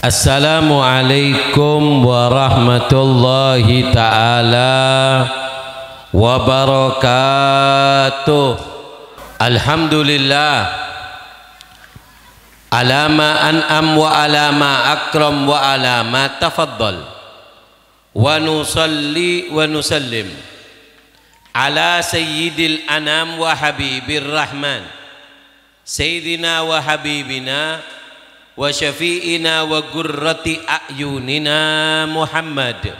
Assalamualaikum warahmatullahi taala wabarakatuh. Alhamdulillah alama an'am wa alama akram wa alama tafaddal wa nusalli wa nusallim ala sayyidil anam wa habibir rahman sayyidina wa habibina wa syafi'ina wa gurrati a'yunina Muhammad.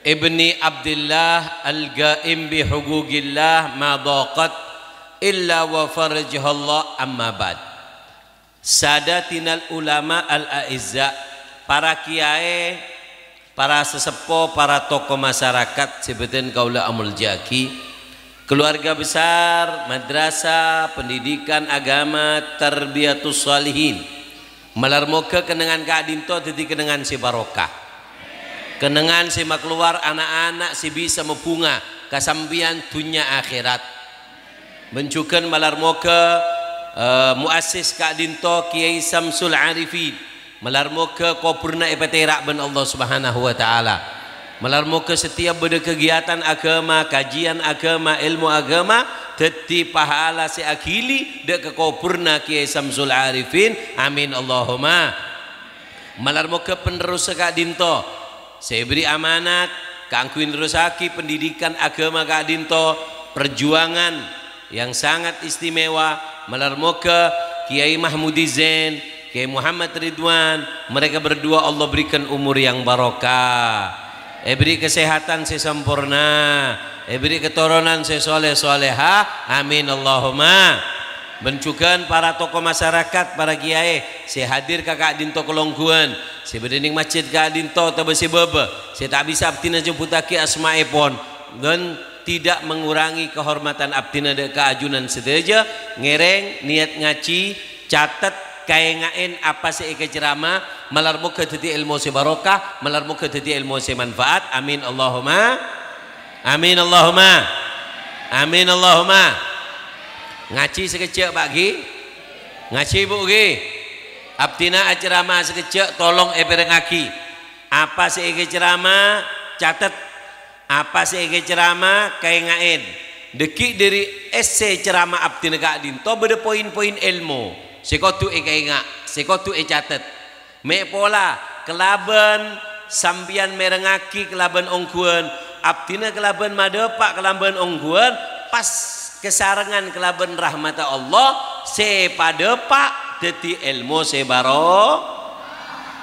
Ibni Abdullah al-ga'im bi hugugillah ma daqat illa wa farajahallah amma ba'd. Sadatinal ulama al-a'izza para kiai para sesepuh para tokoh masyarakat sebutin kaula amul jaki. Keluarga besar, madrasah, pendidikan agama, tarbiyatus salihin. Malar moga kenangan Kak Dinto jadi kenangan si barokah. Kenangan si keluar anak-anak si bisa membunga kesampian dunia akhirat. Mencukan malar moga uh, muassis Kak Dinto Kiai Samsul Arifin. Malar moga kopurna ipetera ben Allah Subhanahu wa taala malar moga setiap berkegiatan agama kajian agama ilmu agama teti pahala si akili dek ke kopurna Kiai Samsul Arifin. Amin Allahumma. Ke penerus Kak Dinto. Saya beri amanat kangkuin rusaki pendidikan agama Kak Dinto perjuangan yang sangat istimewa. Ke Kiai Mahmudi Zain Kiai Muhammad Ridwan. Mereka berdua Allah berikan umur yang barokah beri kesehatan sesempurna eh beri keturunan sesoleh soleha amin Allahumma. Bencukan para tokoh masyarakat para kiai. Saya hadir kakak dinto kelongguan. Saya berdinding masjid kakak dinto tabasi bebe. Saya tak bisa abtina jemputaki asma'ipon dan tidak mengurangi kehormatan abdina de keajunan sedaja ngereng niat ngaci catat kaya ngain apa sih ke ceramah malar muka tadi ilmu si barokah malar muka tadi ilmu si manfaat amin Allahumma Amin Allahumma. Amin Allahumma. Ngaji sekecil Pak Gi? Ngaji Bu Gi? Abdina ceramah sekecil tolong eperengaki. Apa sih ceramah? Catat. Apa sih ceramah? Kayak ngain. Dekik dari esai ceramah abdina kak dinto beda poin-poin ilmu. Sekotu e kainga, sekotu e catat. Me pola kelaban sambian merengaki kelaban ongkuan abdina kelaban madepak kelaban ongguan pas kesarangan kelaban rahmata Allah sepadepak deti ilmu sebaro.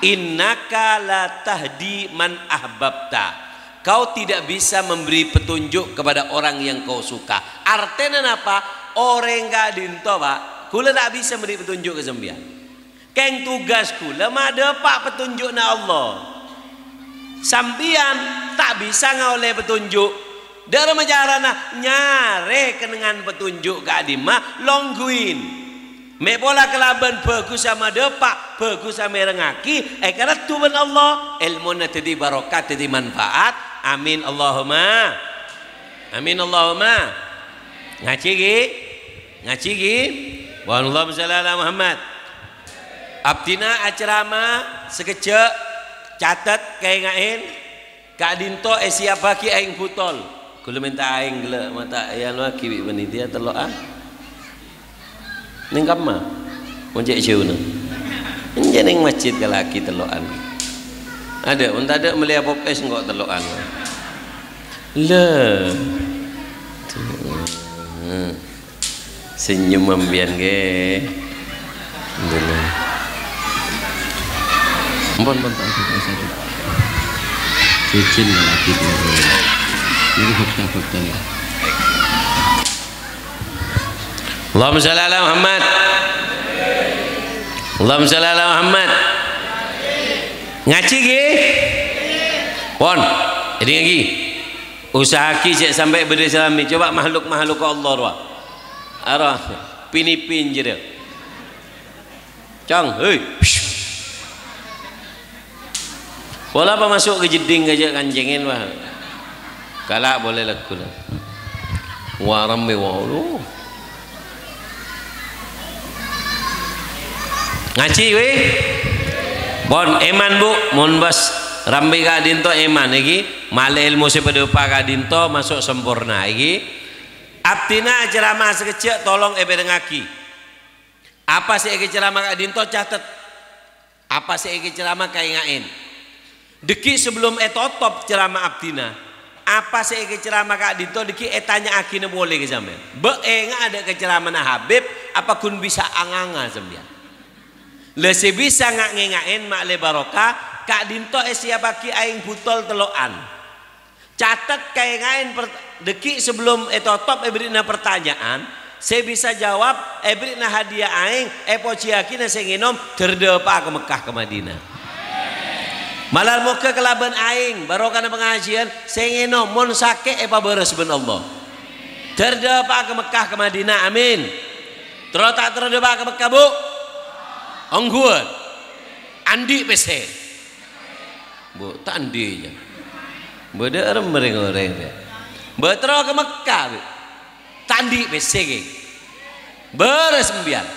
Innaka la tahdi man ahbabta. Kau tidak bisa memberi petunjuk kepada orang yang kau suka. Artinya apa? Orang gak dinto pak kula tak bisa memberi petunjuk ke sembian keng tugas kula madepak petunjuk na Allah. Sambian tak bisa ngoleh petunjuk. Dari majarana nyare kenangan petunjuk gak adima longguin. Me pola kelaban bagus sama depak bagus sama rengaki eh karena Tuhan Allah. Ilmu tadi barokat tadi manfaat. Amin Allahumma. Amin Allahumma. Ngaji gi? Ngaji gi Wallahu sallallahu Muhammad. Abdina acerama sekejap catat kayak ngain Kak Dinto eh siapa ki aing putol kula minta aing gele mata ayam lagi bi panitia telok ah. Ning kamma onjek siuna enje ning masjid ke laki telokan. Ada unta ada melia popes engkau telokan. Le senyum membian ge Alhamdulillah. Mpun mpun tak usah satu. Cicin lah lagi Ini fakta-fakta ya. Allahumma salli ala Muhammad. Allahumma salli ala Muhammad. Ngaji ge? Pon. Jadi lagi. Usaha ki cek sampai bersalami. Coba makhluk-makhluk Allah wa. Arah pinipin je dia. Cang, hei. Bola apa masuk ke jeding aja kancingin wah. Kalak boleh laku lah. Waram mewah lu. Ngaji weh. Bon eman bu, mon bas rambi ka dinto eman lagi, male ilmu sepada pa ka dinto masuk sempurna lagi. Aptina ceramah sekecil tolong ebe dengaki. Apa sih ege ceramah ka dinto catat. Apa sih ege ceramah kaingain. Deki sebelum etotop ceramah aptina. Apa sih ege ceramah ka dinto deki etanya akina boleh ke sampean. Be enga ada ke ceramah Habib apa kun bisa anganga sampean. Lese bisa ngak ngengain mak le barokah kak dinto e siapa ki aing butol teloan. Catat kayak ngain deki sebelum itu top ebrina pertanyaan saya bisa jawab ebrina hadiah aing epo ciaki na senginom terdepa ke Mekah ke Madinah. Malar muka kelaban aing barokah na pengajian senginom mon sake epa beres ben Allah. Terdepa ke Mekah ke Madinah amin. Terus terdepa ke Mekah bu? Angguan. Andi pese. Bu, tak andi je. Beda orang mereng orang dia. Betro ke Mekah. Bu. Tandi pese ke. Beres mbiar.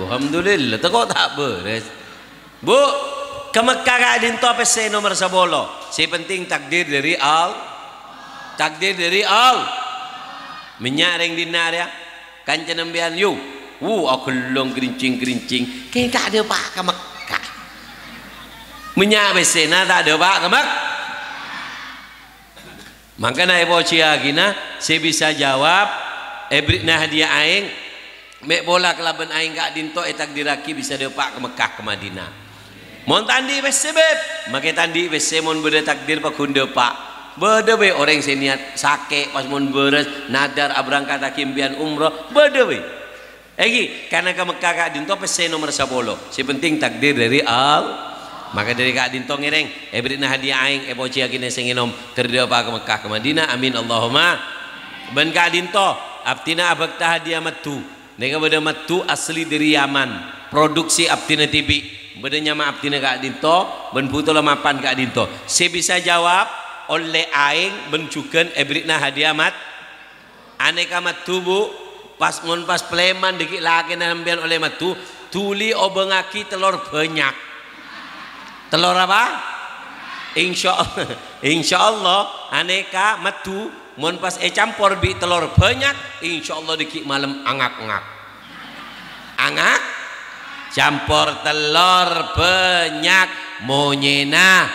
Bu, alhamdulillah. Tak tak beres. Bu, ke Mekah ka din to pese nomor sabolo. Si penting takdir dari al. Takdir dari al. Minyak ring dinar ya. Kancan ambian yuk. Wuh, aku long kerincing-kerincing. Kayak tak ada pak ke Mekah. Minyak besena tak ada pak ke Mekah. Maka na ibu cia gina, saya bisa jawab. Ebrit nah dia aing, mek bola kelaban aing kak dinto etak diraki bisa dia pak ke Mekah ke Madinah. Mon tandi besebeb, makai tandi bese mon berde takdir pak kunde pak. Berde be orang seniat sake pas mon beres nadar abrangkat kimbian umroh berde be. Egi, karena ke Mekah kak dinto pese nomor 10. Si penting takdir dari al. Maka dari kak dinto ngereng, ebrit nah hadiah aing, ebo cia kini senginom pa ke Mekah ke Madinah. Amin Allahumma. Ben kak dinto, abtina abakta hadiah matu. Nega beda matu asli dari Yaman. Produksi abtina TV. Beda nyama abtina kak dinto, ben putu lemapan kak dinto. Si bisa jawab oleh aing bencuken ebrit nah hadiah mat. Aneka matu bu, pas mun pas pleman dikit lagi nambian oleh matu tuli obengaki telur banyak telur apa? Insya Allah. Insya Allah aneka matu mun pas e campur bi telur banyak insya Allah dikit malam angak-angak. Angak? Campur telur banyak monyena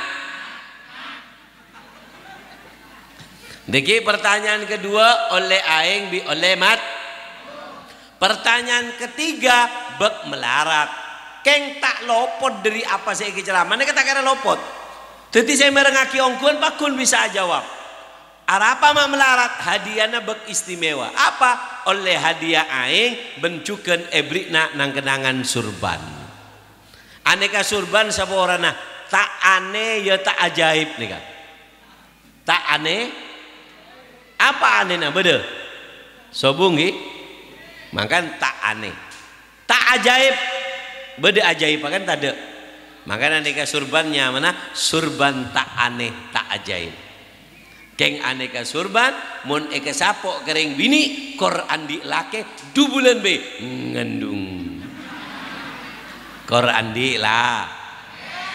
Deki pertanyaan kedua oleh aing bi oleh mat. Pertanyaan ketiga bek melarat. Keng tak lopot dari apa saya ceramah. Ini kata kira lopot. Jadi saya merengaki ongkuan pakun bisa jawab. Arapa mak melarat hadiahnya bek istimewa. Apa? Oleh hadiah aing bencukan ebrikna nang kenangan surban. Aneka surban saborana tak aneh ya tak ajaib nih kan. Tak aneh. Apa anehnya beda? Sobungi maka tak aneh tak ajaib beda ajaib kan? Tak ada. Maka aneka surbannya mana surban tak aneh tak ajaib. Keng aneka surban mon eka sapo kering bini kor andi lake du bulan be ngandung kor andi lah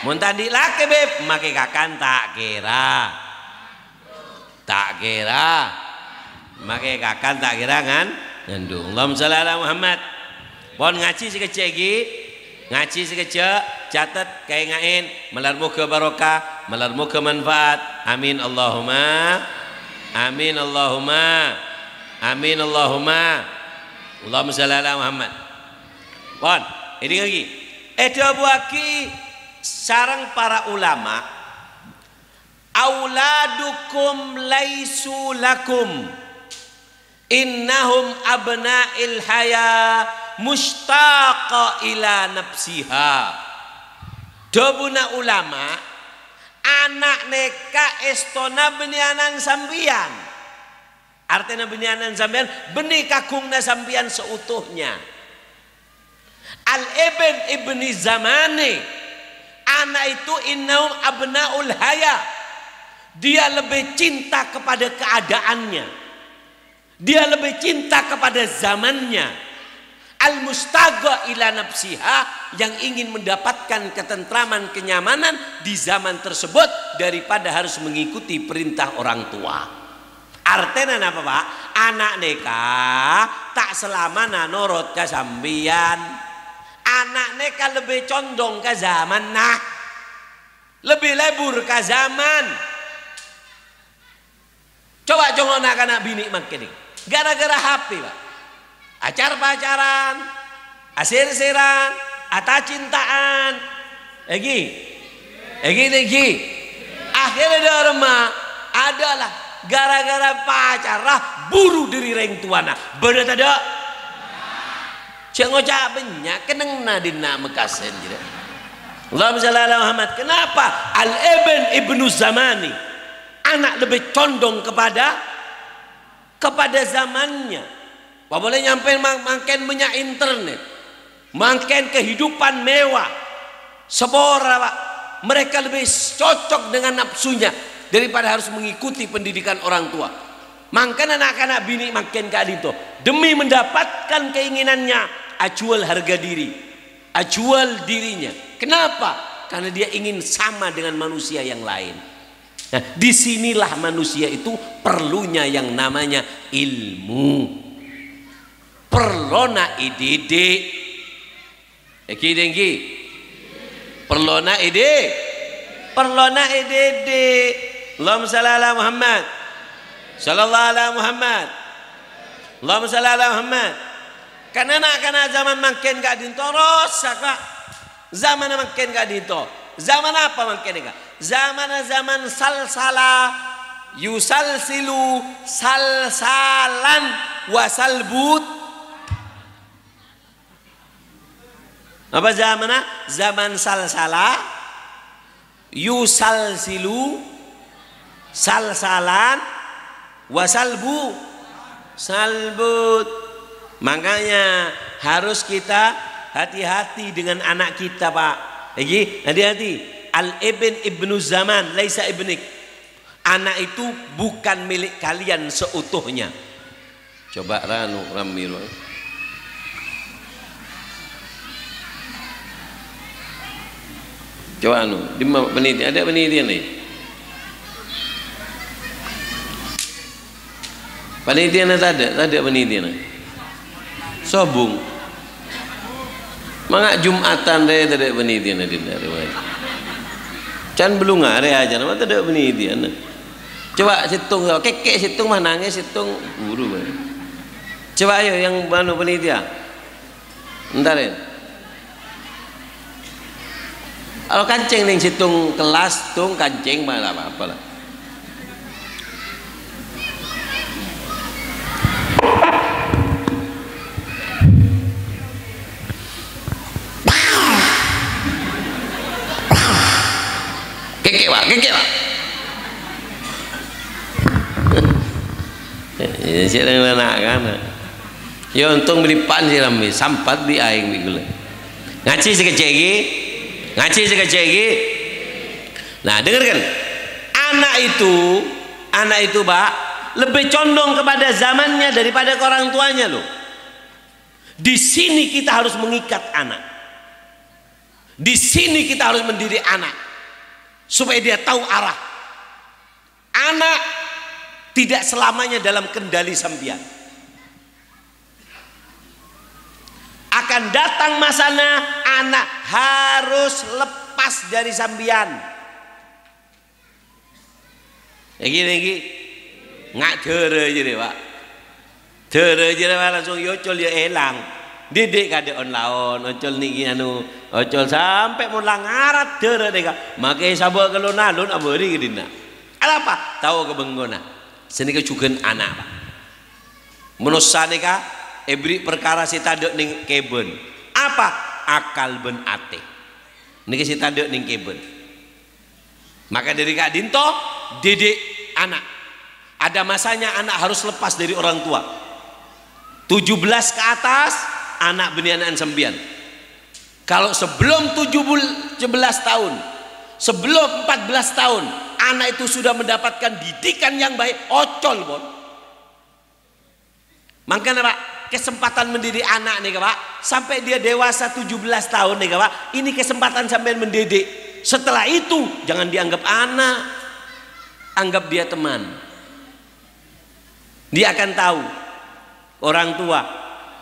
mon tadi lake be make kakan tak kira. Tak kira. Make kakan tak kira kan? Ngandung Allahumma sholli ala Muhammad. Pon ngaji sekecil lagi ngaji sekecil catat kayak ngain. Melar muka barokah melar muka manfaat. Amin Allahumma. Amin Allahumma. Amin Allahumma. Allahumma sholli ala Muhammad. Pon ini lagi. Ada buaki sarang para ulama auladukum laisu lakum. Innahum abna'il haya mustaqa ila nafsiha. Dobuna ulama anak neka estona benianan sambian. Artinya benianan sambian beni kakungna sambian seutuhnya. Al ibn ibni zamani anak itu innahum abnaul haya. Dia lebih cinta kepada keadaannya. Dia lebih cinta kepada zamannya. Al mustaga ila nafsiha yang ingin mendapatkan ketentraman kenyamanan di zaman tersebut daripada harus mengikuti perintah orang tua. Artinya apa pak? Anak neka tak selama nanorot ke sambian anak neka lebih condong ke zaman nah. Lebih lebur ke zaman. Coba jangan anak-anak bini makin gara-gara HP pak acar pacaran asir-siran ata cintaan. Lagi lagi lagi akhirnya dia remah adalah gara-gara pacarlah buru diri reng tuana. Bener tidak cek ngocak banyak keneng nadina mekasen jadi Allahumma salli ala Muhammad kenapa? Al ibn ibnu zamani anak lebih condong kepada kepada zamannya Pak boleh nyampe makin banyak internet, makin kehidupan mewah, sebora pak. Mereka lebih cocok dengan nafsunya daripada harus mengikuti pendidikan orang tua. Makan anak-anak bini makin kali itu demi mendapatkan keinginannya acual harga diri, acual dirinya. Kenapa? Karena dia ingin sama dengan manusia yang lain. Nah, di sinilah manusia itu perlunya yang namanya ilmu perlona idide Eki dengki perlona ide perlona idide Allahumma salli ala Muhammad. Sallallahu ala Muhammad. Allahumma salli ala Muhammad. Karena nak karena zaman makin gak dintoros kak zaman makin gak dinto. Zaman apa makin gak zaman zaman salsala. Yusalsilu salsalan wasalbut apa zaman zaman salsala. Yusalsilu salsalan wasalbu salbut. Makanya harus kita hati-hati dengan anak kita pak. Lagi hati-hati. Al ibn ibnu zaman laisa ibnik. Anak itu bukan milik kalian seutuhnya. Coba ranu ramiru Coba anu, di penelitian ada penelitian nih. Penelitian ada, ada penelitian. Sobung. Mangak Jumatan deh ada penelitian di dari Can belum ada aja, nama ada penelitian. Coba situng, kekek situng mana nangis situng buru. Coba ayo yang mana penelitian. Ntar ya. Kalau kancing nih situng kelas tung kancing malah apa apa lah. Keke pak, keke pak. Sih anak kan. Ya untung beli pan sih sampat di aing bigule. Ngaji sekecil ngaji sekecil nah dengarkan. Anak itu anak itu pak lebih condong kepada zamannya daripada ke orang tuanya loh. Di sini kita harus mengikat anak. Di sini kita harus mendidik anak supaya dia tahu arah. Anak tidak selamanya dalam kendali sambian akan datang masanya anak harus lepas dari sambian. Ya gini nggak dere jadi pak. Dere jadi langsung yocol ya elang. Didik kade on laon. Ocol niki anu. Ocol sampai mau langarat dere deka makai sabuk kalau nalun abadi gedina apa? Tahu kebenggona sini kecugen anak pak. Menusane kah ebri perkara si taduk ning kebun apa? Akal ben ate. Niki si taduk ning kebun maka dari kak dinto didik anak. Ada masanya anak harus lepas dari orang tua. 17 ke atas anak benianan sembian. Kalau sebelum 17 tahun sebelum 14 tahun anak itu sudah mendapatkan didikan yang baik ocol bon. Makanya pak kesempatan mendidik anak nih Pak. Sampai dia dewasa 17 tahun nih Pak. Ini kesempatan sampai mendidik. Setelah itu jangan dianggap anak. Anggap dia teman. Dia akan tahu orang tua.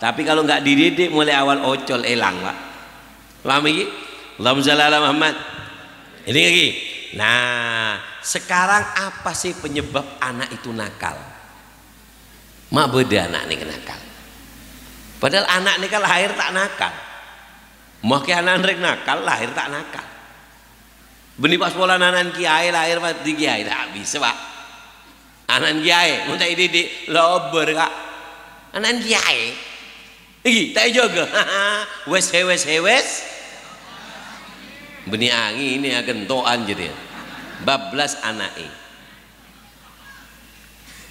Tapi kalau nggak dididik mulai awal ocol elang Pak. Lama ini Allahumma Muhammad. Ini lagi. Nah sekarang apa sih penyebab anak itu nakal? Mak beda anak ini nakal Padahal anak ini kan lahir tak nakal. Mau anak rek nakal, lahir tak nakal. Beni pas pola anak kiai lahir pas di kiai tak bisa pak. Anak kiai, mau tak didik lober kak. Anak kiai, iki tak jaga. wes wes wes. Beni angin ini akan toan jadi. Bablas anak ini.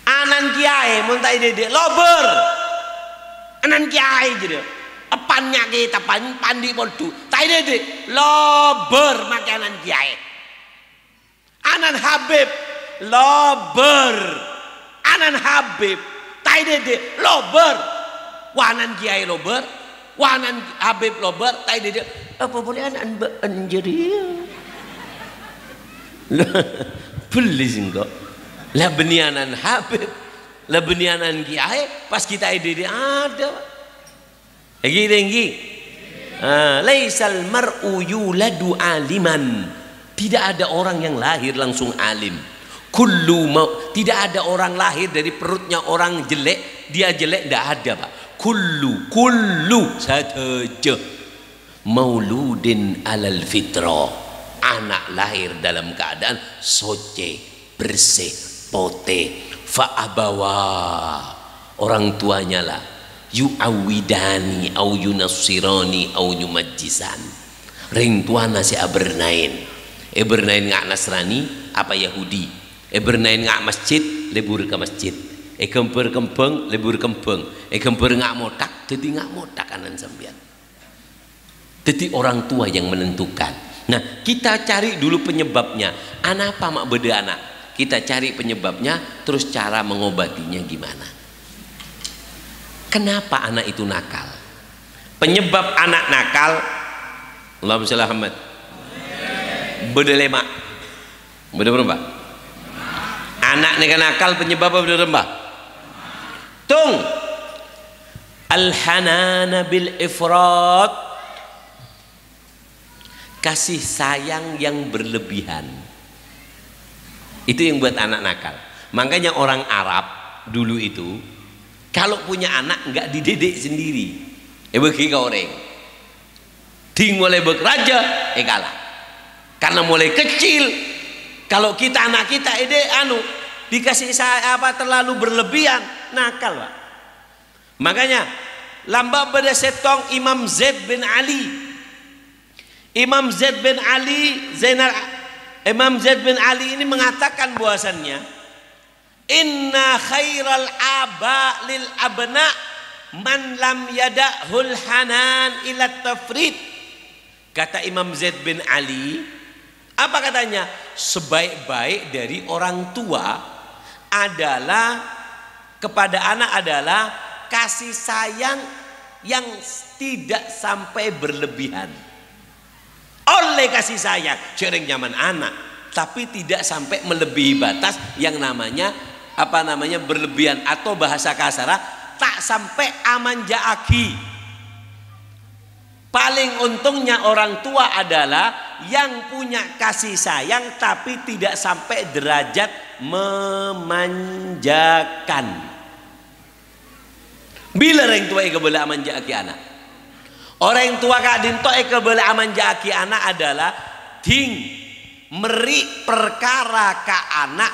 Anak kiai, mau tak didik lober anan kiai jadi apannya kita pan pandi poldu tadi deh lober makanan kiai. Anan habib lober. Anan habib tadi deh lober. Wanan kiai lober. Wanan habib lober tadi deh apa boleh anan anjiri beli sih enggak lah benianan habib lebenianan kiai pas kita ide ada lagi tinggi laisal mar'u yuladu aliman. Tidak ada orang yang lahir langsung alim. Kullu mau tidak ada orang lahir dari perutnya orang jelek dia jelek tidak ada pak. Kullu kullu saja. Mauludin alal fitrah anak lahir dalam keadaan soce bersih pote fa'abawa. Orang tuanya lah. Yu'awidani au yunassirani au yumajjisan. Ring tuana si abernain. Ebernain ngak nasrani apa yahudi? Ebernain ngak masjid lebur ke masjid. E kemper kempeng lebur kempeng. E kemper ngak motak jadi ngak motak kanan sambian. Jadi orang tua yang menentukan. Nah kita cari dulu penyebabnya. Anak apa mak beda anak kita cari penyebabnya terus cara mengobatinya gimana? Kenapa anak itu nakal? Penyebab anak nakal Allahumma sholli Muhammad. Beda lema beda berapa anak nih nakal penyebab apa beda berapa tung. Al-hanana bil ifrat kasih sayang yang berlebihan itu yang buat anak nakal. Makanya orang Arab dulu itu kalau punya anak nggak dididik sendiri. Eh bagi orang. Ting mulai bekerja, eh kalah. Karena mulai kecil, kalau kita anak kita ide anu dikasih apa terlalu berlebihan nakal pak. Makanya lamba pada setong Imam Zaid bin Ali. Imam Zaid bin Ali Zainal Imam Zaid bin Ali ini mengatakan bahwasannya inna khairal aba lil abna man lam yada'hul hanan ila tafrid. Kata Imam Zaid bin Ali apa katanya? Sebaik-baik dari orang tua adalah kepada anak adalah kasih sayang yang tidak sampai berlebihan oleh kasih sayang. Sering zaman anak tapi tidak sampai melebihi batas yang namanya apa namanya berlebihan atau bahasa kasar tak sampai aman jaaki paling untungnya orang tua adalah yang punya kasih sayang tapi tidak sampai derajat memanjakan. Bila orang tua yang boleh manjaki anak Orang tua kak eke boleh aman jaki anak adalah ding meri perkara ka anak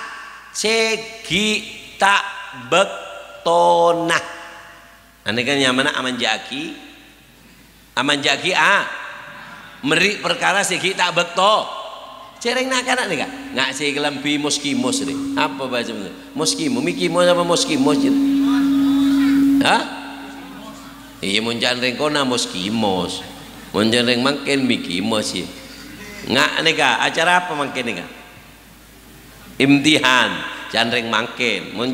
segi tak betona. Ane kan yang mana aman jaki? Aman jaki a meri perkara segi tak beto. Cereng nak anak nih kak? Nggak sih kelampi moskimos nih. Apa bahasa moskimo? Mikimo sama moskimos? Hah? Iya mun ring kona mos kimos. Mun ring mangken mikimos ya nggak nega acara apa mangken nega imtihan. Ring mangken mun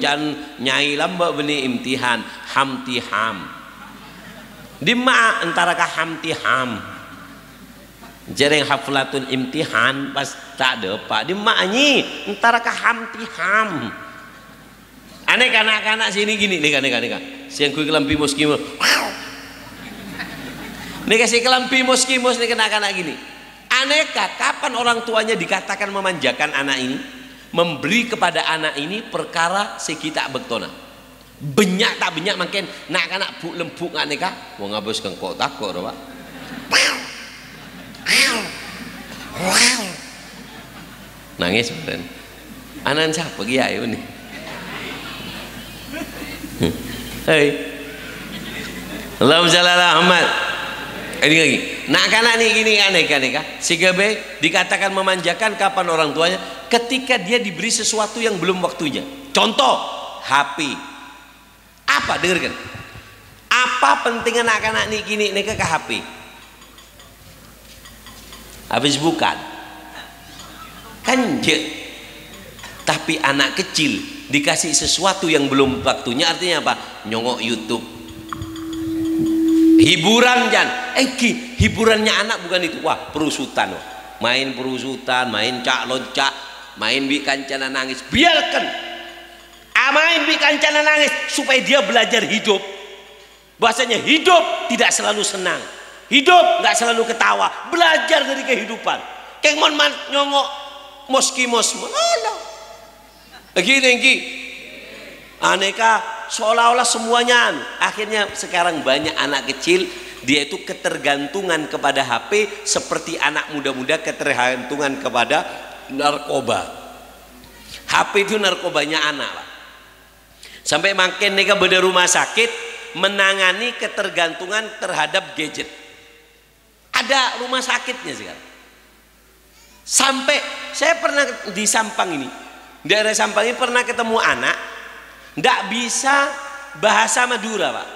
nyai lamba beni imtihan. Hamtiham. Di ma antara kaham tiham jereng haflatun imtihan pas tak ada pak. Di maknyi antara kaham tiham aneh kanak-kanak sini gini. Nih kan nih kan nih kan siang kui kelampi muskimus nih kasih kelampi muskimus nih kanak-kanak gini. Aneka kapan orang tuanya dikatakan memanjakan anak ini? Memberi kepada anak ini perkara sekitar bektona. Banyak tak banyak makin nak kanak buk lembuk nggak nikah mau ngabus kengkok takut pak. Nangis beneran anak siapa kiai ini? Hei. Allahumma shalli ala Muhammad ini lagi. Nak kanak nih gini aneh kan? Nikah sehingga be dikatakan memanjakan kapan orang tuanya ketika dia diberi sesuatu yang belum waktunya. Contoh HP apa dengarkan? Apa penting anak-anak nih kini nih ke HP habis bukan kan je. Tapi anak kecil dikasih sesuatu yang belum waktunya artinya apa? Nyongok YouTube hiburan jan. Eh hiburannya anak bukan itu. Wah perusutan wah. main perusutan main cak loncak main bi kancana nangis. Biarkan. Main bi kancana nangis supaya dia belajar hidup. Bahasanya hidup tidak selalu senang. Hidup nggak selalu ketawa. Belajar dari kehidupan. Kemon man nyongok moski mos mana? Lagi aneka seolah-olah semuanya. Akhirnya sekarang banyak anak kecil dia itu ketergantungan kepada HP seperti anak muda-muda ketergantungan kepada narkoba. HP itu narkobanya anak lah sampai makin mereka beda rumah sakit menangani ketergantungan terhadap gadget. Ada rumah sakitnya sekarang. Sampai saya pernah di Sampang ini. Daerah Sampang ini pernah ketemu anak tidak bisa bahasa Madura pak.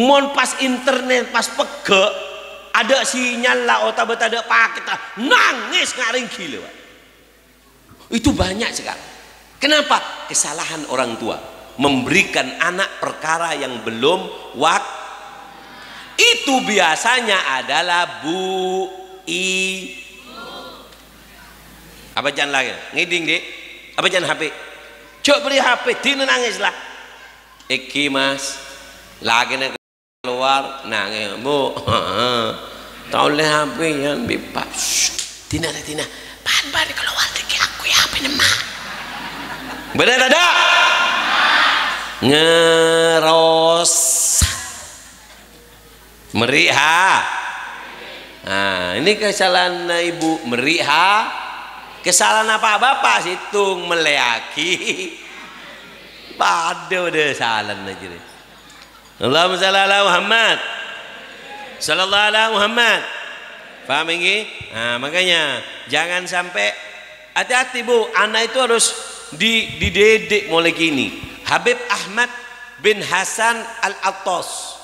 Mon pas internet pas pege ada sinyal lah otak ada paket nangis ngaring gila pak. Itu banyak sekarang Kenapa? Kesalahan orang tua. Memberikan anak perkara yang belum wak. Itu biasanya adalah bu i. Apa jangan lagi? Ngiding dek apa jangan HP cok beri HP tina nangis lah Eki mas. Lagi nak keluar nangis bu. Tahu le HP yang bipas tina tina pan pan keluar dek aku ya HP mak benar ada ngeros. Meriha nah ini kesalahan ibu. Meriha kesalahan apa bapak? Situng meleaki pada udah salah aja deh. Allahumma salli ala Muhammad. Sallallahu ala Muhammad. Paham ini? Nah makanya jangan sampai hati-hati bu. Anak itu harus di mulai kini Habib Ahmad bin Hasan Al-Attas.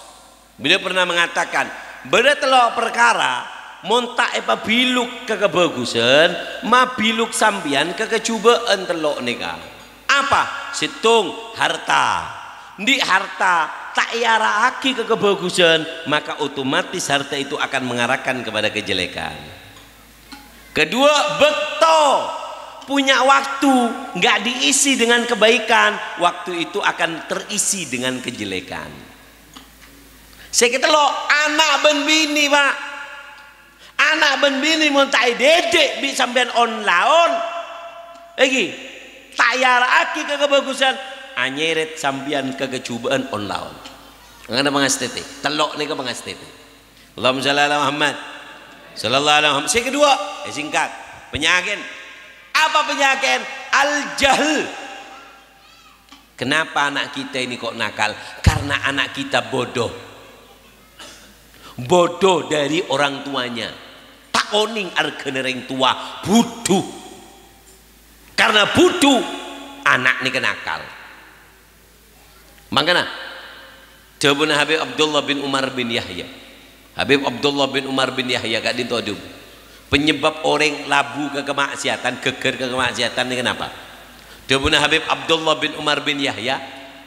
Beliau pernah mengatakan telok perkara montak apa biluk kekebagusan ma biluk sambian kekecubaan telok nikah apa? Situng harta. Di harta tak iara aki kekebagusan maka otomatis harta itu akan mengarahkan kepada kejelekan. Kedua betul punya waktu nggak diisi dengan kebaikan waktu itu akan terisi dengan kejelekan. Saya kata lo anak ben bini pak anak ben bini tak dedek bi sampean on laon lagi tayar aki ke kebagusan anyeret sampean ke kecubaan on laon ada mengastete telok nih ke mengastete Allahumma shalli ala Muhammad sallallahu alaihi wasallam kedua eh, singkat penyakit apa penyakit? Al-jahl. Kenapa anak kita ini kok nakal? Karena anak kita bodoh. Bodoh dari orang tuanya. Tak oning argenereng tua, buduh. Karena buduh, anak ini kenakal. Makanya, jawabannya Habib Abdullah bin Umar bin Yahya. Habib Abdullah bin Umar bin Yahya gak ditodong penyebab orang labu ke kemaksiatan geger ke kemaksiatan ini kenapa Dawuna Habib Abdullah bin Umar bin Yahya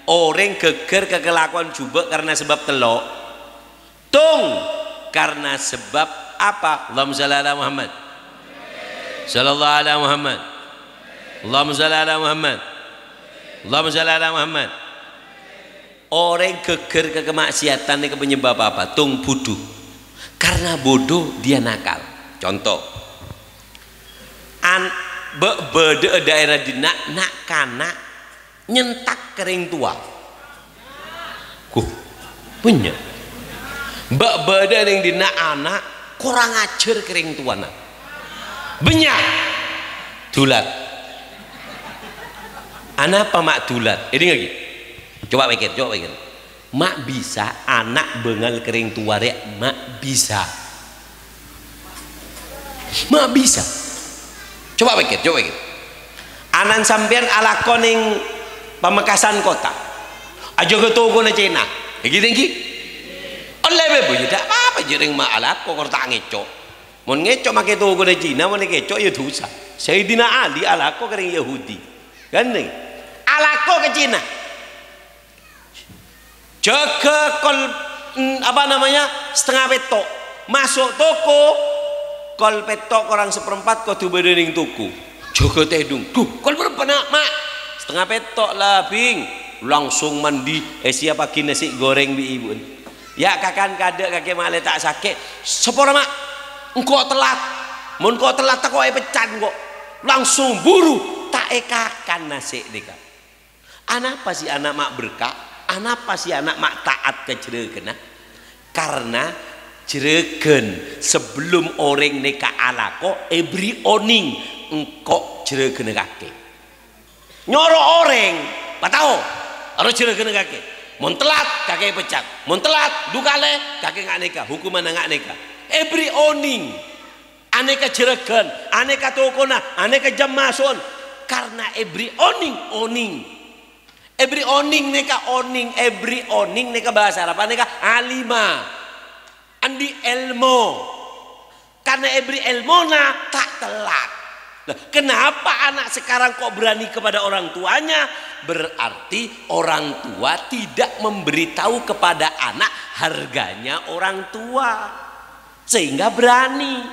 orang geger kekelakuan jubek karena sebab telok tung karena sebab apa? Allahumma salli ala Muhammad. Sallallahu ala Muhammad. Allahumma salli ala Muhammad. Allahumma salli ala Muhammad. Orang geger ke kemaksiatan ini penyebab apa? Tung bodoh. Karena bodoh dia nakal. Contoh. An be, bede daerah di nak nak kana nyentak kering tua. Kuh punya. Mbak bede yang di nak anak kurang ajar kering tua nak banyak dulat. Anak apa mak dulat? Ini lagi. Coba pikir coba pikir. Mak bisa anak bengal kering tua rek. Mak bisa. Mak bisa. Coba pikir coba pikir. Anan sampean ala koning pamekasan kota. Aja ketuku na Cina. Iki tinggi oleh bebo tidak apa jering mak ala kok tak ngecok. Mun ngecok make tuku na Cina mun ngecok ya dosa. Sayyidina Ali ala kok kering Yahudi. Kan nih ala kok ke Cina? Jaga kol mm, apa namanya? Setengah petok. Masuk toko kol petok orang seperempat kau tuh bedening tuku jaga tedung duh kol berapa mak? Setengah petok lah bing. Langsung mandi. Eh siapa pagi nasi goreng bi ibu ya kakan kade kakek male tak sakit. Sepora mak engkau telat. Mun kau telat tak kau pecan kok langsung buru. Tak ekakan nasi deka anak apa sih anak mak berkah? Anak apa sih anak mak taat ke jeregen karena jeregen sebelum orang neka alako ebri oning engkok jeregen kake nyoro orang. Patau? Harus jeregen kake mun telat kakek pecat mun telat dukale kakek nggak neka hukuman nggak neka ebri oning aneka jeregen aneka tokona aneka jam mason karena ebri oning oning Every oning neka oning, every oning neka bahasa Arab neka alima. Andi elmo. Karena every elmona tak telat. Nah, kenapa anak sekarang kok berani kepada orang tuanya? Berarti orang tua tidak memberitahu kepada anak harganya orang tua. Sehingga berani.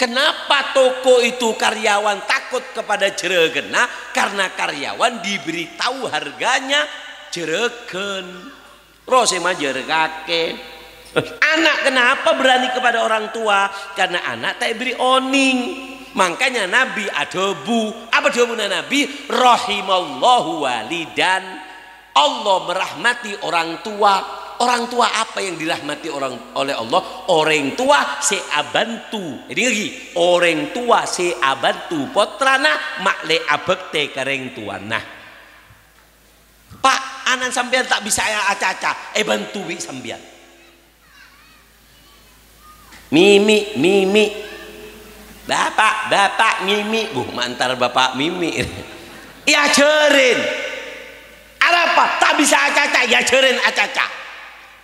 Kenapa toko itu karyawan takut kepada jeregena? Karena karyawan diberitahu harganya jeregen. Rose mah jeregake. Anak kenapa berani kepada orang tua? Karena anak tak beri oning. Makanya Nabi adobu. Apa dobunya Nabi? Rahimallahu walidan. Allah merahmati orang tua. Orang tua apa yang dirahmati orang oleh Allah? Orang tua seabantu ini lagi orang tua seabantu potrana makle abekte kareng tuana pak anan sampean tak bisa acaca eh bantu wi sampean. Mimi mimi Bapak, bapak Mimi, buh mantar bapak Mimi. Ya cerin. Arapa tak bisa acaca, ya cerin acaca.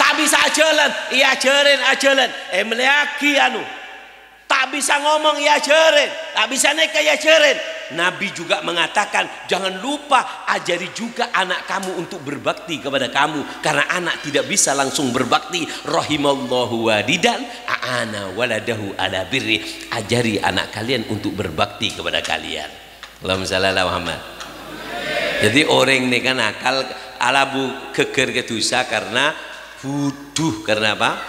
Tak bisa jalan ya cerin acelan. Eh meliaki anu. Tak bisa ngomong ya cerin, tak bisa neka ya cerin. Nabi juga mengatakan jangan lupa ajari juga anak kamu untuk berbakti kepada kamu karena anak tidak bisa langsung berbakti rahimallahu wadidan aana waladahu ala birri ajari anak kalian untuk berbakti kepada kalian Allahumma ala Muhammad jadi orang ini kan akal alabu keker ketusa karena buduh karena apa?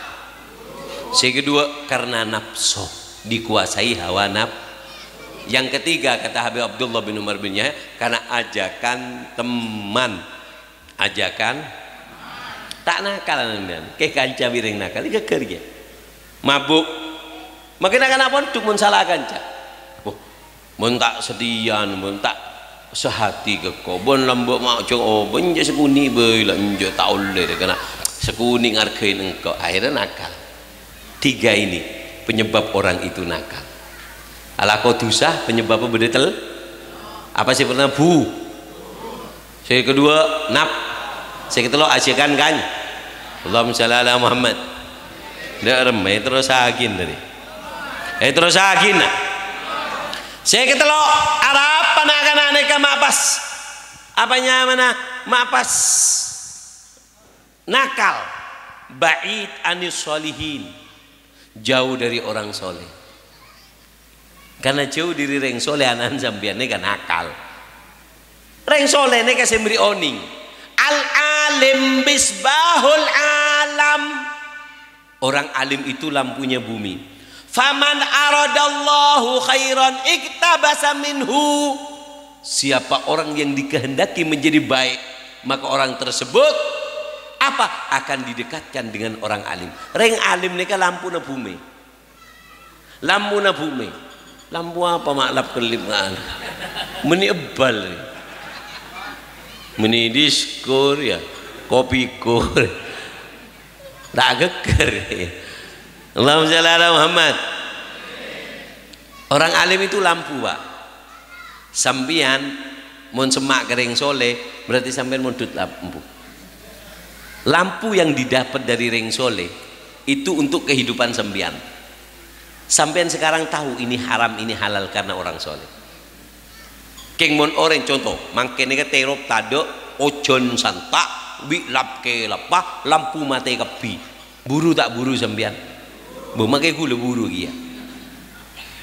Yang kedua karena nafsu dikuasai hawa naf. Yang ketiga kata Habib Abdullah bin Umar bin Yahya karena ajakan teman. Ajakan tak nakal nan ke kanca biring nakal ke kerja. Mabuk. Makin akan apa mun salah kanca. Oh, mun tak sedian, mun tak sehati ke kau bon lambok mak cong oh benja sekuni be lah tak oleh kena sekuning argain engkau akhirnya nakal tiga ini penyebab orang itu nakal ala dosa penyebab apa bedetel apa sih pernah bu. Saya kedua nap. Saya kedua asyakan kan? Allahumma sholli ala Muhammad. Ndak remeh terus agin dari eh terus agin saya ketelo Arab panakan aneka mapas. Apanya mana? Mapas. Nakal. Ba'id anis solihin jauh dari orang soleh karena jauh dari reng soleh anan sambian kan nakal. Reng soleh ini kasih beri oning. Al alim bisbahul alam. Orang alim itu lampunya bumi. Faman aradallahu khairan iktabasa minhu. Siapa orang yang dikehendaki menjadi baik maka orang tersebut apa? Akan didekatkan dengan orang alim. Reng alim ini kan lampu na bumi. Lampu na bumi lampu apa maklap kelip ngan meni ebal. Meni diskur ya. Kopi kur. Tak geger. Allahumma sholli ala Muhammad. Orang alim itu lampu pak. Sampian mon semak kering soleh berarti sampean mundut lampu. Lampu yang didapat dari ring soleh itu untuk kehidupan sampian sampean sekarang tahu ini haram ini halal karena orang soleh. Keng mon orang contoh mangkene ke terop tado ojon santak wi lap ke lapah lampu mate kepi. Buru tak buru sampean? Bu makai gula buru iya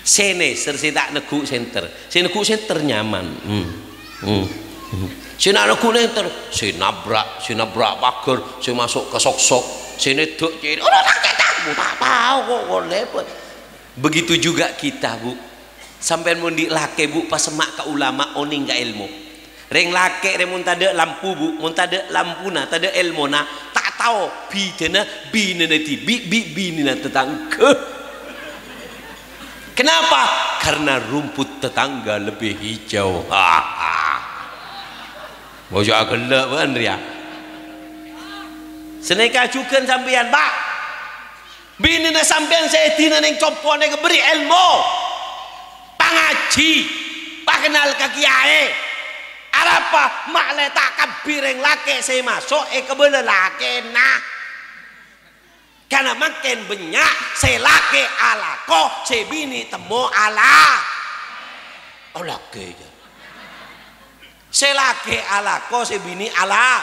sene tak negu center sene negu center nyaman. Hmm. Hmm. Hmm. sene negu center sene nabrak sene nabrak pagar sene masuk ke sok-sok. Sene duk ciri oh tak tak tak tahu kok lepet begitu juga kita bu sampai mau di lake bu pas semak ke ulama oning ke ilmu reng lake reng mun tada lampu bu mun tada lampu na tada ilmu na tak tahu bi dena bi nanti bi bi bi nina tetangga Kenapa? Karena rumput tetangga lebih hijau. Bojok gelap kan dia. Seneka cukan sampean, Pak. Bini na sampean saya tina neng copo neng beri ilmu. Pangaji. Pak kenal ke kiai. Apa? Mak le tak kabireng lake saya masuk eh kebele lake nah karena makin banyak selake alako sebini temu ala oh laki selake alako sebini ala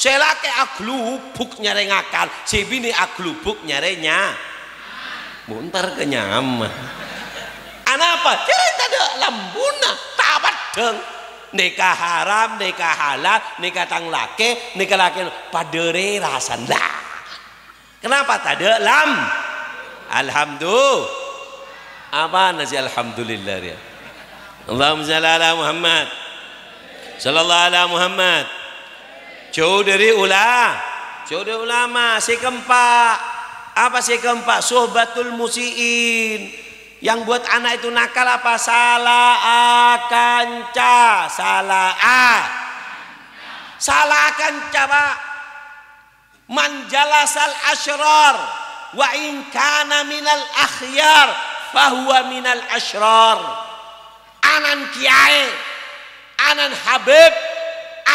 selake aglubuk nyare ngakal sebini aglubuk nyare nya muntar kenyama apa jadi ada lambuna tabat deng nikah haram nikah halal nikah tang lake nikah laki padere rasan lah Kenapa tak ada lam? Alhamdulillah. Apa nasi alhamdulillah dia? Allahumma salli ala Muhammad. Sallallahu ala Muhammad. Jauh dari ulah. Jauh dari ulama. Si keempat. Apa si keempat? Sohbatul musiin. Yang buat anak itu nakal apa? Salah akanca. Salah a. Salah akanca pak man jalasal asyrar wa in kana minal akhyar fahuwa minal asyrar anan kiai anan habib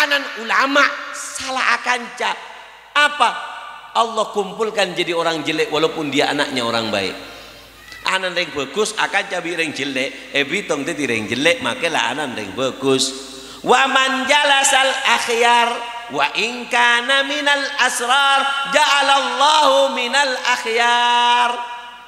anan ulama salah akanca apa? Allah kumpulkan jadi orang jelek walaupun dia anaknya orang baik. Anan reng bagus akan cabi reng jelek. Eh bitong tadi reng jelek makalah anan reng bagus. Wa man jalasal akhyar wa in kana minal asrar ja'alallahu minal akhyar.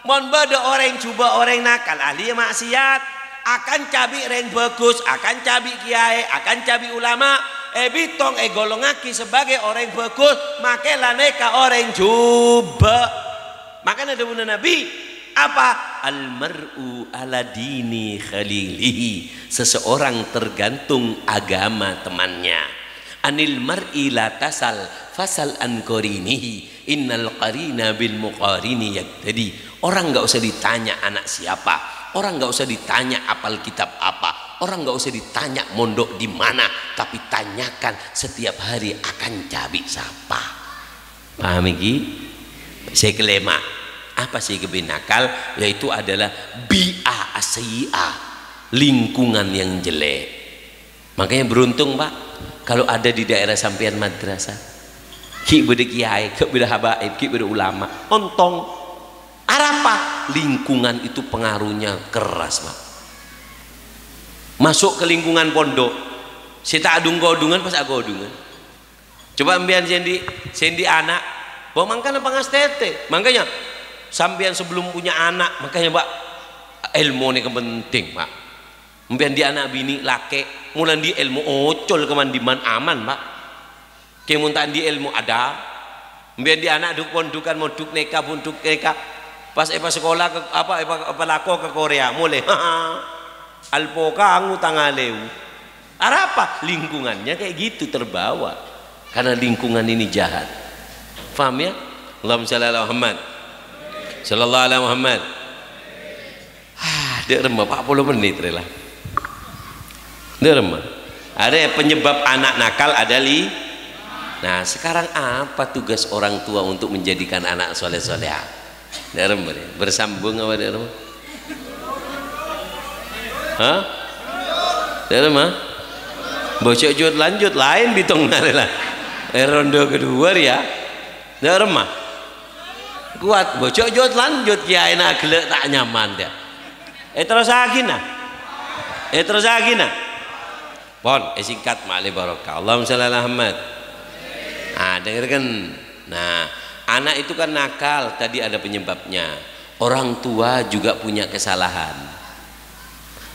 Mon bada orang cuba orang nakal ahli maksiat. Akan cabi reng bagus akan cabi kiai akan cabi ulama e bitong e golongaki sebagai orang bagus makelah neka orang coba makanya ada bunda nabi apa? Almar'u ala dini khalilihi. Seseorang tergantung agama temannya. Anil mar'i la tasal fasal an qarinihi. Innal qarina bil muqarini yaktadi. Orang nggak usah ditanya anak siapa. Orang nggak usah ditanya apal kitab apa orang nggak usah ditanya mondok di mana tapi tanyakan setiap hari akan cabi siapa paham iki? Saya kelema. Apa sih kebinakal? Yaitu adalah bi'a asyi'a lingkungan yang jelek. Makanya beruntung pak kalau ada di daerah sampean madrasah. Ki beda kiai ki beda habaib ki beda ulama. Ontong. Apa lingkungan itu pengaruhnya keras pak masuk ke lingkungan pondok. Si tak adung godungan pas aku godungan. Coba ambian sendi sendi anak. Bawa mangkana pangas tete? Makanya sambian sebelum punya anak makanya pak ilmu ini penting pak. Ambian di anak bini laki mulan di ilmu ocol kemandiman aman pak. Kemuntaan di ilmu ada. Ambian di anak duk pondukan moduk neka punduk neka pas epa sekolah ke apa epa, epa lako ke Korea mulai alpoka angu tangaleu apa? Lingkungannya kayak gitu terbawa. Karena lingkungan ini jahat. Paham ya? Allahumma shalli ala Muhammad. Sallallahu alaihi Muhammad. Ah dia remah 40 menit rela. Dia remah. Ada penyebab anak nakal ada li. Nah sekarang apa tugas orang tua untuk menjadikan anak soleh soleh dia remah bersambung apa dia remah Hah? Dia remah bocok jut lanjut lain bitong lah. Eh, ronde kedua ya dah remah kuat bocok jut lanjut ya enak gelek tak nyaman dia. Eh terus lagi nah. Eh terus lagi nah. Pon eh ma'ali barokah. Allahumma salli ala Muhammad. Nah dengarkan. Nah anak itu kan nakal tadi ada penyebabnya. Orang tua juga punya kesalahan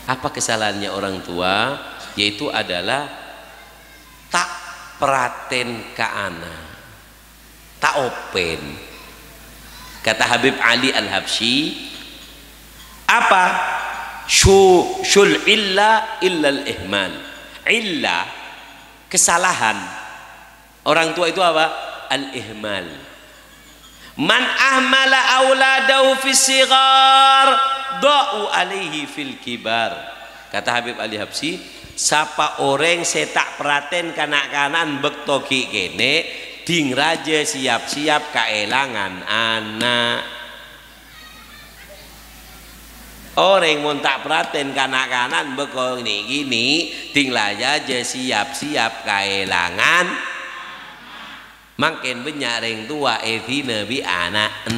apa kesalahannya orang tua? Yaitu adalah tak praten ke anak tak open. Kata Habib Ali Al-Habsyi apa? Syul illa illa al-ihmal illa kesalahan. Orang tua itu apa? Al-ihmal. Man ahmala auladahu fi sigar da'u alaihi fil kibar. Kata Habib Ali Habsi sapa orang setak praten kanak-kanan bektoki kene ding raja siap-siap keelangan anak. Orang mau tak praten kanak-kanan beko ini gini ding raja siap-siap keelangan makin banyak ring tua evi nabi anak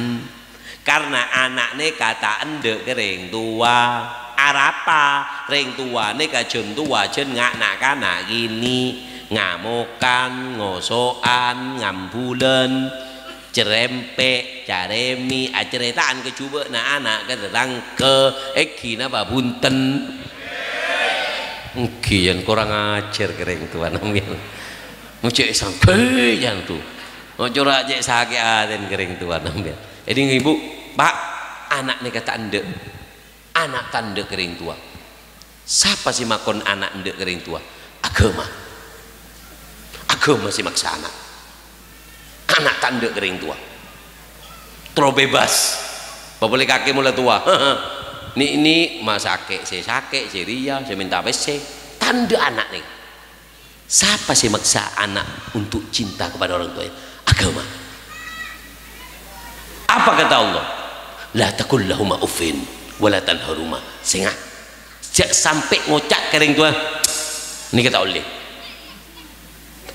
karena anaknya kata ende kering tua arapa ring tuane kajeng tua jen ngak nak kana gini ngamokan ngosoan ngambulen cerempek caremi aceretaan kecuba na anak keterang ke eki na babunten Kian kurang ajar kering tuan namanya. Mucik sampai yang tu. Mau curah cek sakit aden kering tuan namanya. Jadi ibu, pak anak kata anda anak tanda kering tua. Siapa sih makon anak ndek kering tua? Agama. Agama sih maksa anak. Anak tanda kering tua. Terus bebas. Boleh kaki mulai tua? Ini ini mas sake saya sake saya ria saya minta WC tanda anak nih siapa sih maksa anak untuk cinta kepada orang tua agama apa kata Allah? La takul lahuma uffin wala tanharuma sehingga sejak sampai ngocak kering tua ini kata oleh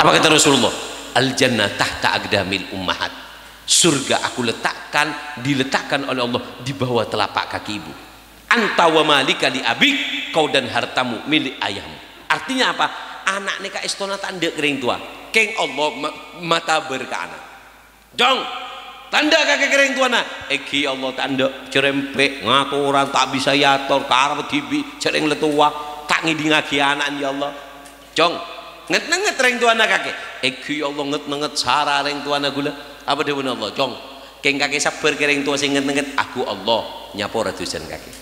apa kata Rasulullah? Al jannah tahta agdamil ummahat. Surga aku letakkan diletakkan oleh Allah di bawah telapak kaki ibu. Anta wa malika li abik kau dan hartamu milik ayahmu. Artinya apa? Anak nika istona tanda kering tua keng Allah mata berkana jong tanda kakek kering tuana. Eki Allah tanda cerempek ngaturan tak bisa yator karep tibi cereng letua tak ngidi ngaki anak ya Allah. Cong nget nget reng tuana kakek. Eki Allah nget nget sara reng tuana gula. Apa dia Allah? Cong keng kakek sabar kering tua sing nget nget aku Allah nyapor ratusan kakek.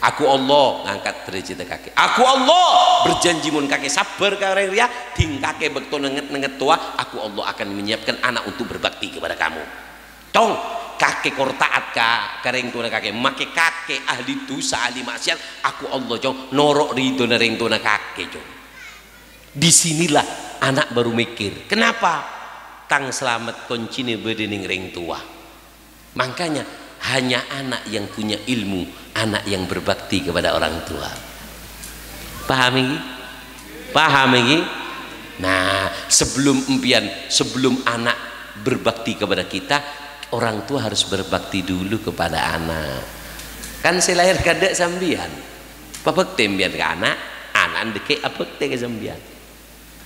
Aku Allah ngangkat derajat kakek. Aku Allah berjanji mun kakek sabar kering ria. Ding kakek betul nenget nenget tua aku Allah akan menyiapkan anak untuk berbakti kepada kamu tong. Kakek kor taat ka kering tuna kakek. Make kakek ahli dosa ahli maksiat. Aku Allah jong. Norok ridho nering tuna kakek jong. Di sinilah anak baru mikir kenapa tang selamat koncine bedening ring tua makanya hanya anak yang punya ilmu anak yang berbakti kepada orang tua. Paham ini? Paham ini? Nah sebelum impian sebelum anak berbakti kepada kita orang tua harus berbakti dulu kepada anak. Kan saya lahir kada sambian. Papek tembian ke anak? Anak deke apek te ke sambian?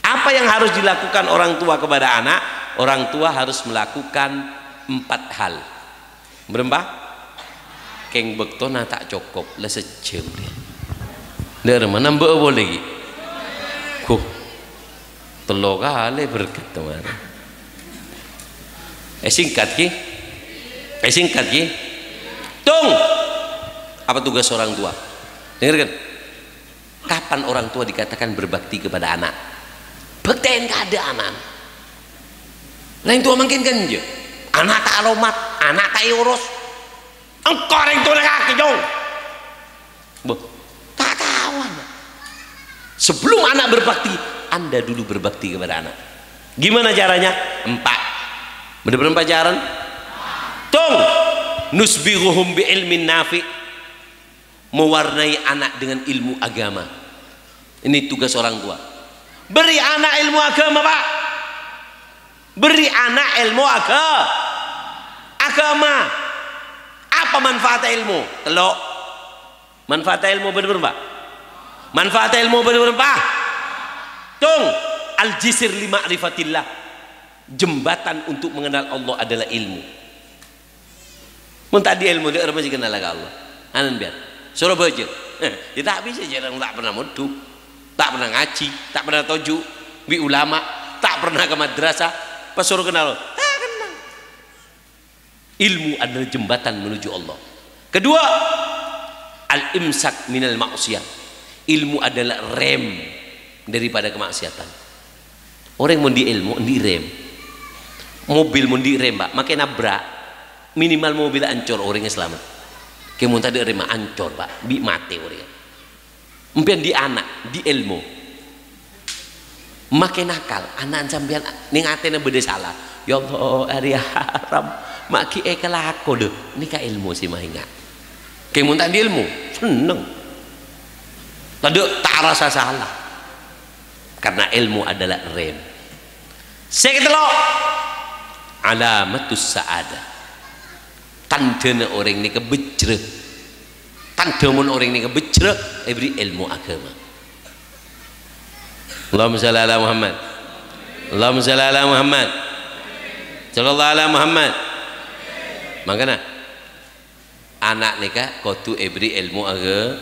Apa yang harus dilakukan orang tua kepada anak? Orang tua harus melakukan empat hal. Berapa keng bektona tak cukup lah sejam dia. Dari mana mbak boleh kuh telur kali berkat teman. Eh singkat ki eh singkat ki. Tung! Apa tugas orang tua? Dengarkan. Kapan orang tua dikatakan berbakti kepada anak? Bektiin keadaan. Anak lain tua makin genje anak tak lomat anak tak urus. Engkau yang tua kaki jong. Tak tahu anak sebelum anak berbakti anda dulu berbakti kepada anak. Gimana caranya? Empat. Benar berapa jaran tung nusbiguhum bi ilmin nafi mewarnai anak dengan ilmu agama. Ini tugas orang tua. Beri anak ilmu agama pak. Beri anak ilmu agama agama. Apa manfaat ilmu? Telok. Manfaat ilmu benar pak. Manfaat ilmu benar pak. Tung al jisir lima rifatillah jembatan untuk mengenal Allah adalah ilmu mun tadi ilmu dia masih kenal Allah. Anan biar. Suruh baca dia tak bisa jarang tak pernah mudu tak pernah ngaji tak pernah toju bi ulama tak pernah ke madrasah. Pas suruh kenal ah, kenal. Ilmu adalah jembatan menuju Allah. Kedua al imsak minal maksiat. Ilmu adalah rem daripada kemaksiatan. Orang mau di ilmu di rem. Mobil mau di rem pak. Makin nabrak minimal mobil ancur orangnya selamat. Kemun tadi rem ancur pak. Bi mati orang Mungkin di anak di ilmu. Makin nakal anak sampean ning atene beda salah. Ya Allah hari haram. Maki e kelako deh. Ini ka ilmu sih mah ingat. Kayak muntah di ilmu seneng. Tadi tak rasa salah. Karena ilmu adalah rem. Saya kata lo alamatus saada tanda orang ini kebejre tanda orang ini kebejre beri ilmu agama. Allahumma salli ala Muhammad. Allahumma salli ala Muhammad. Sallallahu ala Muhammad. Makanya anak nikah kotu ebri ilmu aga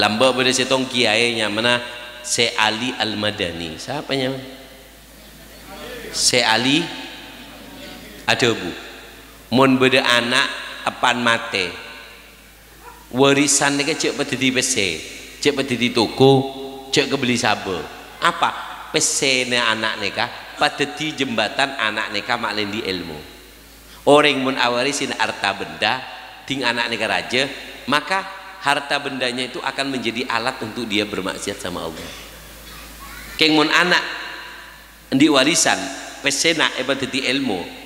lamba pada setong kiai nya mana? Se Ali Al Madani siapa nya? Se Ali ada mon beda anak apan mate. Warisan nikah cek pada di bese cek pada di toko cek kebeli sabar apa? Pesene anak nikah pada jembatan anak nikah maklen di ilmu. Orang mun awarisin harta benda ting anak nikah raja maka harta bendanya itu akan menjadi alat untuk dia bermaksiat sama Allah. Keng mun anak di warisan pesena ebat ilmu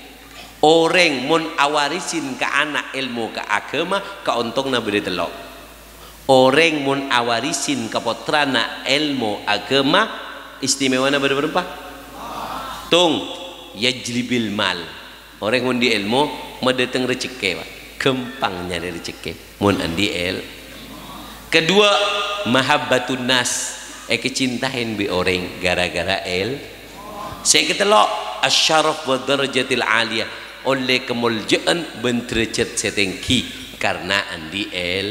orang mun awarisin ke anak ilmu ke agama ke untung na beri telok. Orang mun awarisin ke potrana ilmu agama istimewa na berapa tung yajlibil mal. Orang mun di ilmu mendatang rezeki pak. Kempang nyari rezeki mun andi el. Kedua mahabbatun nas. Eh kecintaan bi orang gara-gara el. Saya ketelok asyaraf wa darajatil aliyah oleh kemuliaan bentrejat setengki karena andi el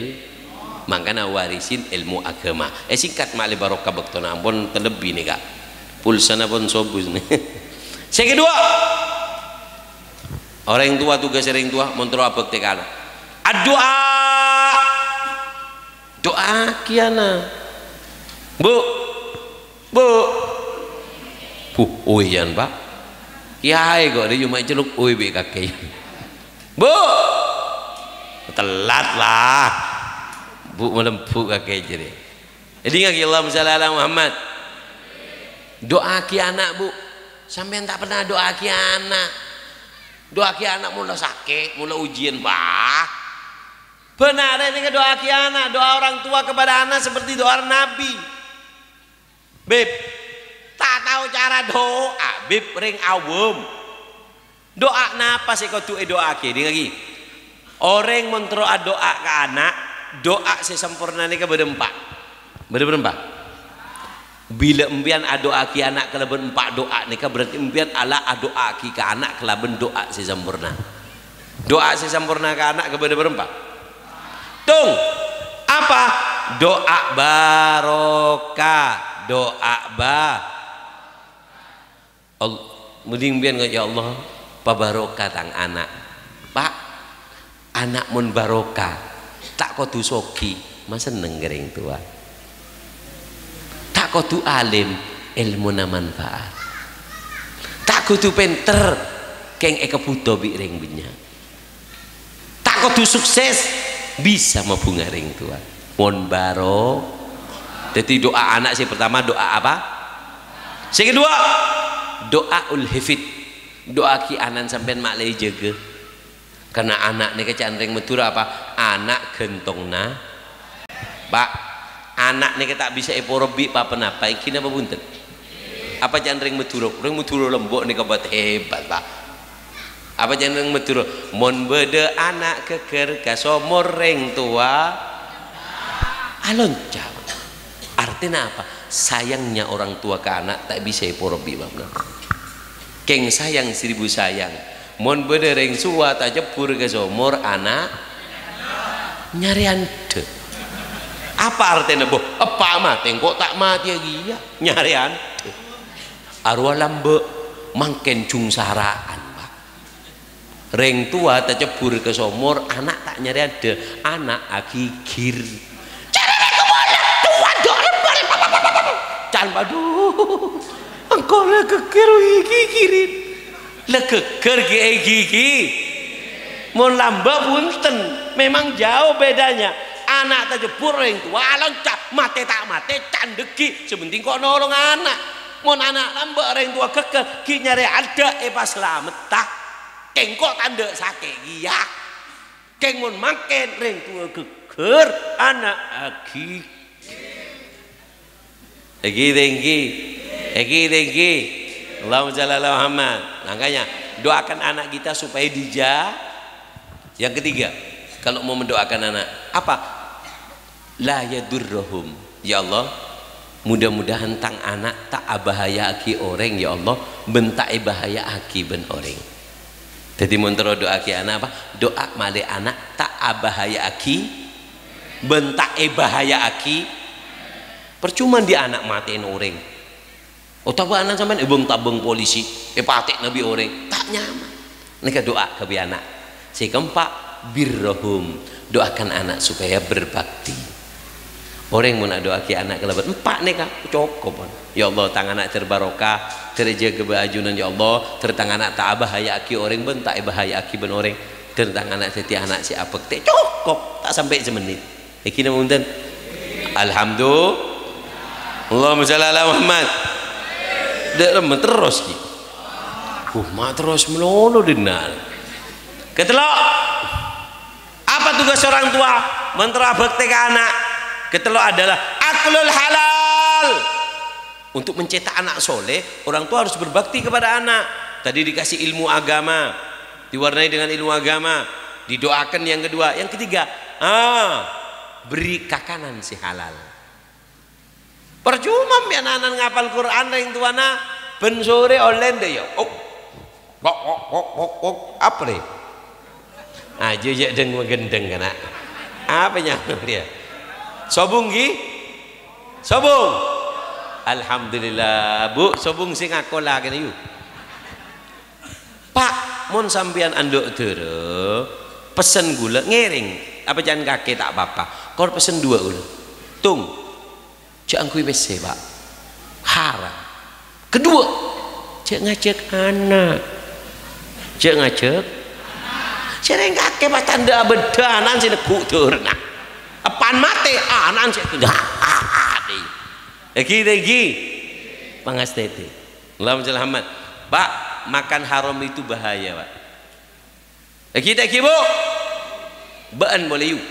makanya warisin ilmu agama. Eh singkat mali barokah baktona ampun terlebih nih kak. Pulsana pun sobus nih yang kedua orang tua tugas orang tua montro abek tekana doa. Doa kiana. Bu. Bu. Bu uyan pak kiai kok dia cuma celuk ui be kakek bu! Telat lah. Bu melempuk kakek jadi jadi nggak Allah misalnya Muhammad. Doa ki anak bu. Sampai tak pernah doa ki anak. Doa ki anak mula sakit mula ujian bah. Benar ini doa ki anak. Doa orang tua kepada anak seperti doa Nabi. Beb tak tahu cara doa. Beb ring awam doa napa sih kau tuh doa ki? Lagi orang mentro doa ke anak doa sesempurna ini kepada empat berapa empat bila empian doa ki anak kelaban empat doa nika berarti empian ala doa ki ke anak kelaban doa si sempurna. Doa si sempurna ke anak kepada berempat? Tung. Apa? Doa barokah. Doa ba mending biar ya Allah pak barokah tang anak. Pak anak mun barokah tak kau soki masa nenggering tua. Tak kau alim ilmu na manfaat. Tak kau penter keng eka puto bi ring binya. Tak kau sukses bisa mabunga ring tua. Mon baro jadi doa anak sih pertama doa apa? Sing kedua doa ul hifid. Doa ki anan sampean mak lay jaga. Karena anak nih kecan ring apa? Anak gentong na pak anak nih tak bisa epo robi apa apa iki apa bunten apa jangan ring metur ring lembok nih kebat hebat pak. Apa jangan ring mon bede anak keker kasomor ring tua. Alon artinya apa? Sayangnya orang tua ke anak tak bisa iporobi babna keng sayang seribu sayang. Mon bedereng suwa tak jepur ke somor anak nyari ante. Apa artinya boh apa mati? Kok tak mati lagi? Ya nyari ante. Arwah lambe mangken cung saraan reng tua tak jepur ke somor anak tak nyari ada anak agigir can aduh engkau lekeker gigi kirin lekeker gigi. Mau lamba punten. Memang jauh bedanya. Anak terjebur yang tua loncat mate tak mate candeki sebenting kok nolong anak. Mau anak lamba orang tua keker. Ki nyari ada eh pas selamat tak? Kengkok tanda sakit giyak keng mau makan orang tua keker. Anak agi lagi tinggi lagi tinggi Allahumma jalla Muhammad makanya doakan anak kita supaya dija. Yang ketiga kalau mau mendoakan anak apa? La yadurruhum ya Allah mudah-mudahan tang anak tak bahaya aki orang ya Allah. Bentak bahaya aki ben orang jadi mentero doa ki anak apa? Doa male anak tak bahaya aki bentak bahaya aki. Percuma dia anak matiin orang oh anak sampai ibung tabung polisi. Eh nabi orang. Tak nyaman. Mereka doa ke anak. Si keempat birrohum. Doakan anak supaya berbakti. Orang mau doa ke anak kelebat empat nih kak. Cukup ya Allah tangan anak terbarokah terjaga kebajunan ya Allah tertang anak tak bahaya aki orang ben tak bahaya aki ben orang. Tertang anak setiap anak si apa cukup. Tak sampai semenit. Iki namun Alhamdulillah. Allahumma shalli ala Muhammad dek terus ki. Uh mak terus melono dinal ketelok. Apa tugas orang tua? Mentera bakti ke anak. Ketelok adalah aklul halal. Untuk mencetak anak soleh orang tua harus berbakti kepada anak. Tadi dikasih ilmu agama. Diwarnai dengan ilmu agama. Didoakan yang kedua. Yang ketiga ah beri kakanan si halal percuma biar anak ngapal Quran yang tuana ben sore online deh ya oh. Kok kok kok kok kok apa nih aja ya deng gendeng kena apa nyamuk dia? Sobung sobung. Alhamdulillah bu. Sobung sing aku lagi yuk pak mon sampian anduk dulu pesen gula ngering. Apa jangan kakek tak apa-apa. Kau pesen dua gula. Tung jangan kui bese pak. Haram. Kedua cek ngajak anak. Cek ngajak sering kakek pas tanda bedanan sih nekuk turna apan mate anan sih tidak adi lagi lagi pangastete Allah Muhammad. Pak makan haram itu bahaya pak. Lagi lagi bu? Baan boleh yuk.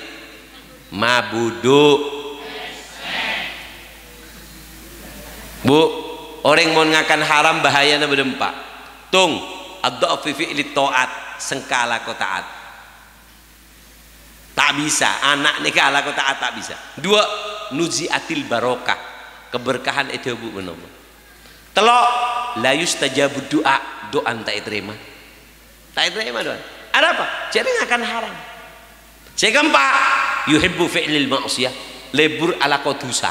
Mabuduk Bu, orang mau ngakan haram bahayanya berdempak. Tung, ad-dha'fi fi'li ta'at, sengkala kau taat. Tak bisa, anak nikah ala kau taat tak bisa. Dua, nuzi atil barokah. keberkahan itu bu benar telok la yustajabu doa doa tak diterima tak diterima doa ada apa jadi akan haram saya keempat yuhibbu fi'lil ma'siyah lebur ala kodusa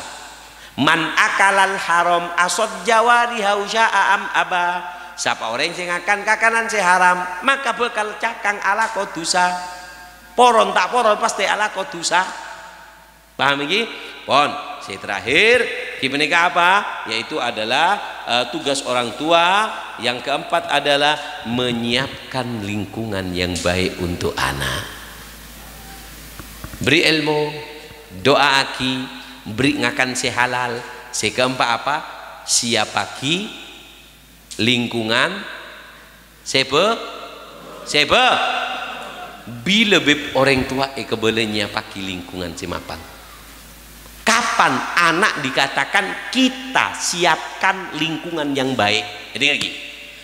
man akalal haram asod jawari hausya'a am aba. Siapa orang yang akan kakanan si haram maka bekal cakang ala kodusa. Poron tak poron pasti ala kodusa. Paham ini pon si terakhir gimana apa? Yaitu adalah uh, tugas orang tua. Yang keempat adalah menyiapkan lingkungan yang baik untuk anak. Beri ilmu doa aki beri ngakan si halal. Si keempat apa? Siapaki lingkungan siapa siapa bila beb orang tua e kebelenya pakai lingkungan semapan kapan anak dikatakan kita siapkan lingkungan yang baik? Jadi lagi.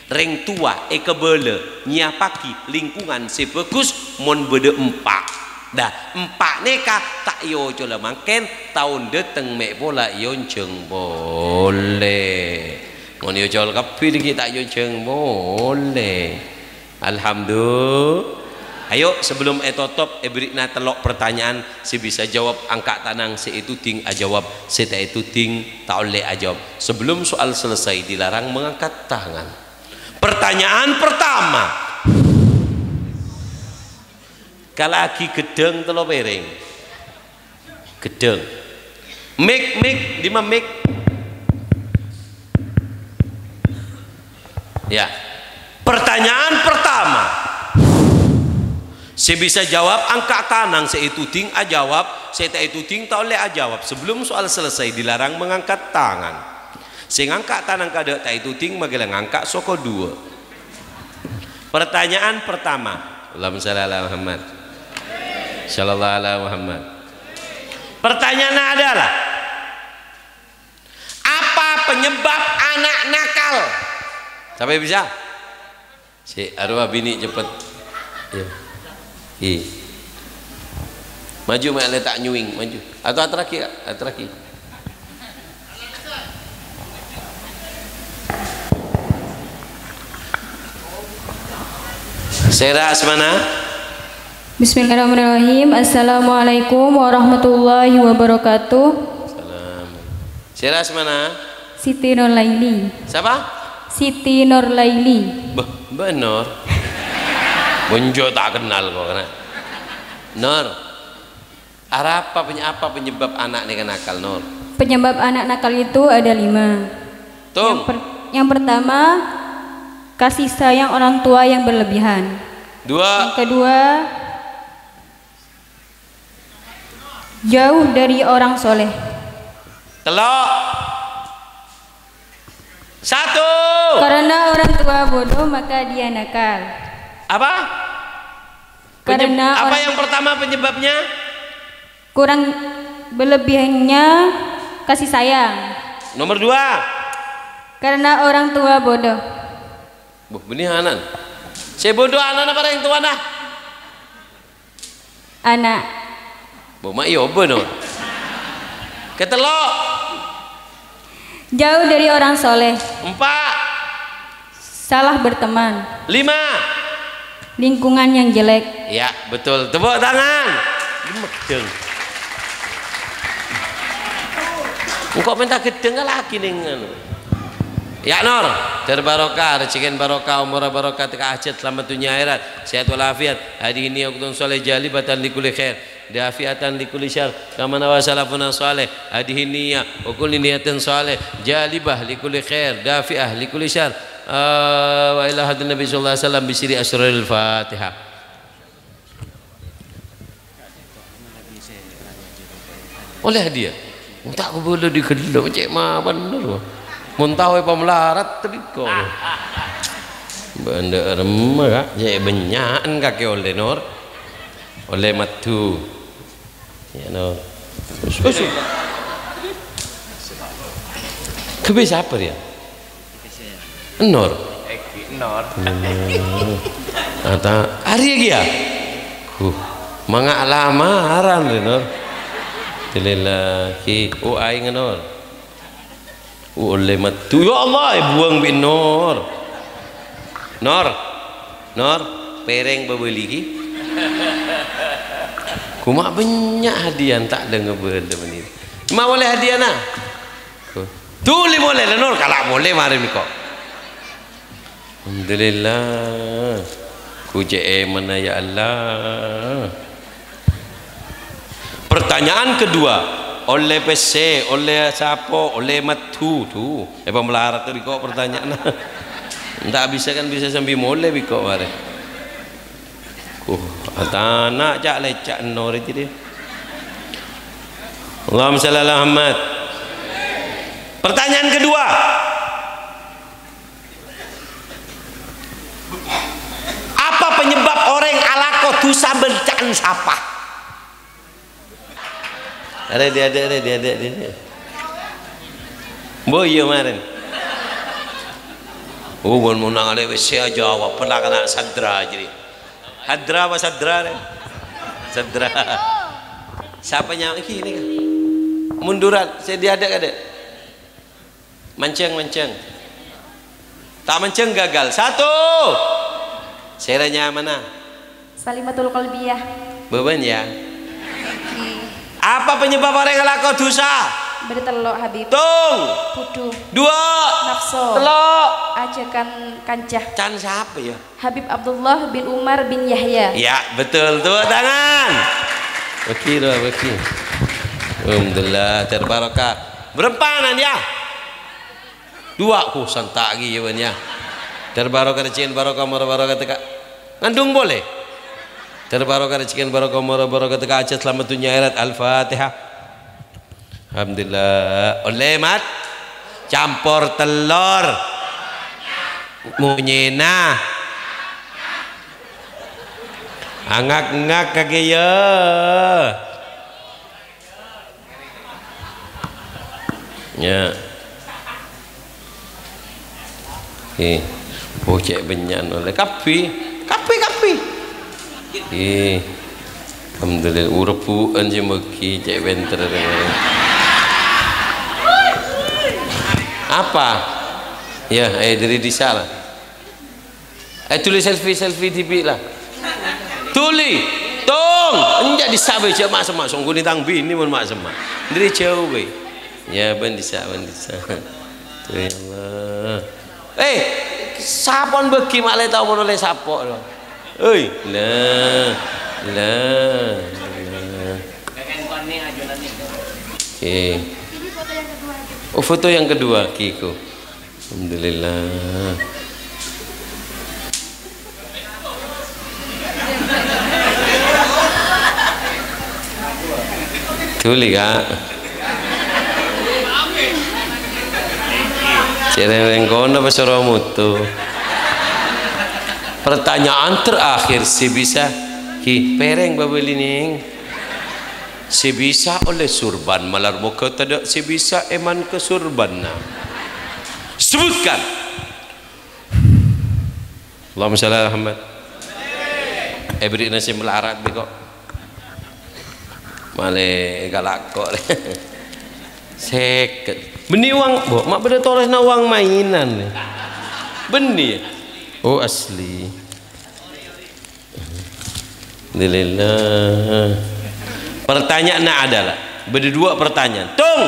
Reng tua e kebele nyapaki lingkungan sebagus mon bede empat dah empat neka tak yo cola makin tahun deteng mek bola yo ceng boleh. Mon yo col kapi dikit tak yo ceng boleh. Alhamdulillah. Ayo sebelum e top e berikna telok pertanyaan. Si bisa jawab angka tanang si itu ting a jawab. Si tak itu ting tak oleh a jawab. Sebelum soal selesai dilarang mengangkat tangan. Pertanyaan pertama. Kalau lagi gedeng telo piring. Gedeng. Mik mik di mik. Ya. Pertanyaan pertama saya bisa jawab angka tanang saya itu ting a jawab saya tak itu ting tak oleh a jawab sebelum soal selesai dilarang mengangkat tangan saya ngangkat tanang kada tak itu ting magalang ngangkat soko dua pertanyaan pertama Allahumma salli ala Muhammad sallallahu ala Muhammad pertanyaan adalah apa penyebab anak nakal sampai bisa si arwah bini cepet ya I. Maju mak letak nyuing, maju. Atau atraki, atraki. Sera mana? Bismillahirrahmanirrahim. Assalamualaikum warahmatullahi wabarakatuh. Salam. Sera mana? Siti Nurlaili. Siapa? Siti Nurlaili. Benar. Bonjo tak kenal kok kena. Nur. Apa apa penyebab anak ini nakal Nur? Penyebab anak nakal itu ada lima. Tung. Yang, per, yang pertama kasih sayang orang tua yang berlebihan. Dua. Yang kedua jauh dari orang soleh. Telok. Satu. Karena orang tua bodoh maka dia nakal. Apa? Penyeb Karena apa yang pertama penyebabnya? Kurang berlebihannya kasih sayang. Nomor dua. Karena orang tua bodoh. Bu, benih anak. Saya bodoh anak apa yang tua nah? Anak. Bu, mak iya benar. Ketelok. Jauh dari orang soleh. Empat. Salah berteman. Lima lingkungan yang jelek ya betul tepuk tangan gedeng engkau minta gedeng lagi nih Ya Nur, dari barokah, rezekin barokah, umur barokah, tika hajat, selamat dunia akhirat, sehat walafiat. Hari ini aku soleh jalibatan likuli khair, dafiatan likuli syar, kama nawa salafuna soleh. Hari ini ya, ukul niatan soleh, jalibah likuli khair, dafiah likuli syar. Eh, wa ila hadin Nabi sallallahu alaihi wasallam bisiri asrarul Fatihah. Oleh hadiah. Tak boleh digelok cek ma bener. Mun tahu apa melarat teliko. Benda remah cek benyakan kaki oleh. Oleh matu. Ya nor. Kebisa apa dia? Nur. Eki Nur. Ata hari lagi ya? Ku manga lamaran Nur. Lillahi u aing Nur. oleh matu ya Allah buang bin Nur Nur Nur pereng berbeli ki kuma banyak hadiah tak ada ngebel ni. Ma boleh hadiah na tuli boleh lah Nur kalau boleh mari kok. Alhamdulillah. Ku je mana ya Allah. Pertanyaan kedua. Oleh PC oleh siapa oleh matu tu. Apa melarat tu kok pertanyaan. Tak bisa kan bisa sambil mulai biko mari uh anak cak lecak nor itu dia. Allahumma salli ala Muhammad. Pertanyaan kedua. Apa penyebab orang alako dosa bercan siapa ada dia ada ada dia ada dia boyo kemarin oh bon mau nang ada wc aja awak pernah kena sadra jadi hadra apa sadra sadra. Siapa yang ini? Ini munduran. Saya dia ada mancing mancing tak mancing gagal. Satu! Seranya mana? Salimatul Qalbiyah. beban ya? Apa penyebab orang ngelakon dosa? Bertelok Habib. Tung. Pudu. Dua. Nafsu. Telok. Ajakan kancah. Can siapa ya? Habib Abdullah bin Umar bin Yahya. Ya, betul. Tuh tangan. Oke, doa oke. Alhamdulillah terbarokah. Berapa ya? Dua ku santak lagi ya. Terbarokah recin barokah barokah teka. Ngandung boleh? terbarokah rezeki barokah umur barokah teka aja selamat dunia akhirat al-fatihah alhamdulillah. Oleh mat? Campur telur. Munyena angak-angak kaki ya ya. Eh bocek benyan oleh. Kapi kapi kapi. Eh alhamdulillah urepuan je meki cek benter apa? Ya eh dari disa lah. Eh tulis selfie selfie TV lah. Tulis. Tong. Enjak disabe cek mak semak sungguh ni tang bini pun mak dari jauh ya ben disa ben disa. Tu ya Allah. Eh sapon beki mak. Le tau mono le Oi, lah, lah, lah. Okay. Oh foto yang kedua Kiko. Alhamdulillah. Tuli kak. Cereweng kono suruh mutu pertanyaan terakhir si bisa ki pereng babelining si bisa oleh surban malar muka tidak si bisa eman ke surban na sebutkan. Allahumma salli ala Muhammad. Eh beri nasi melarat beko male galak kok seket. Beni uang bo. Mak beda tores na uang mainan beni Oh asli. Alhamdulillah. Pertanyaannya adalah berdua pertanyaan. Tung.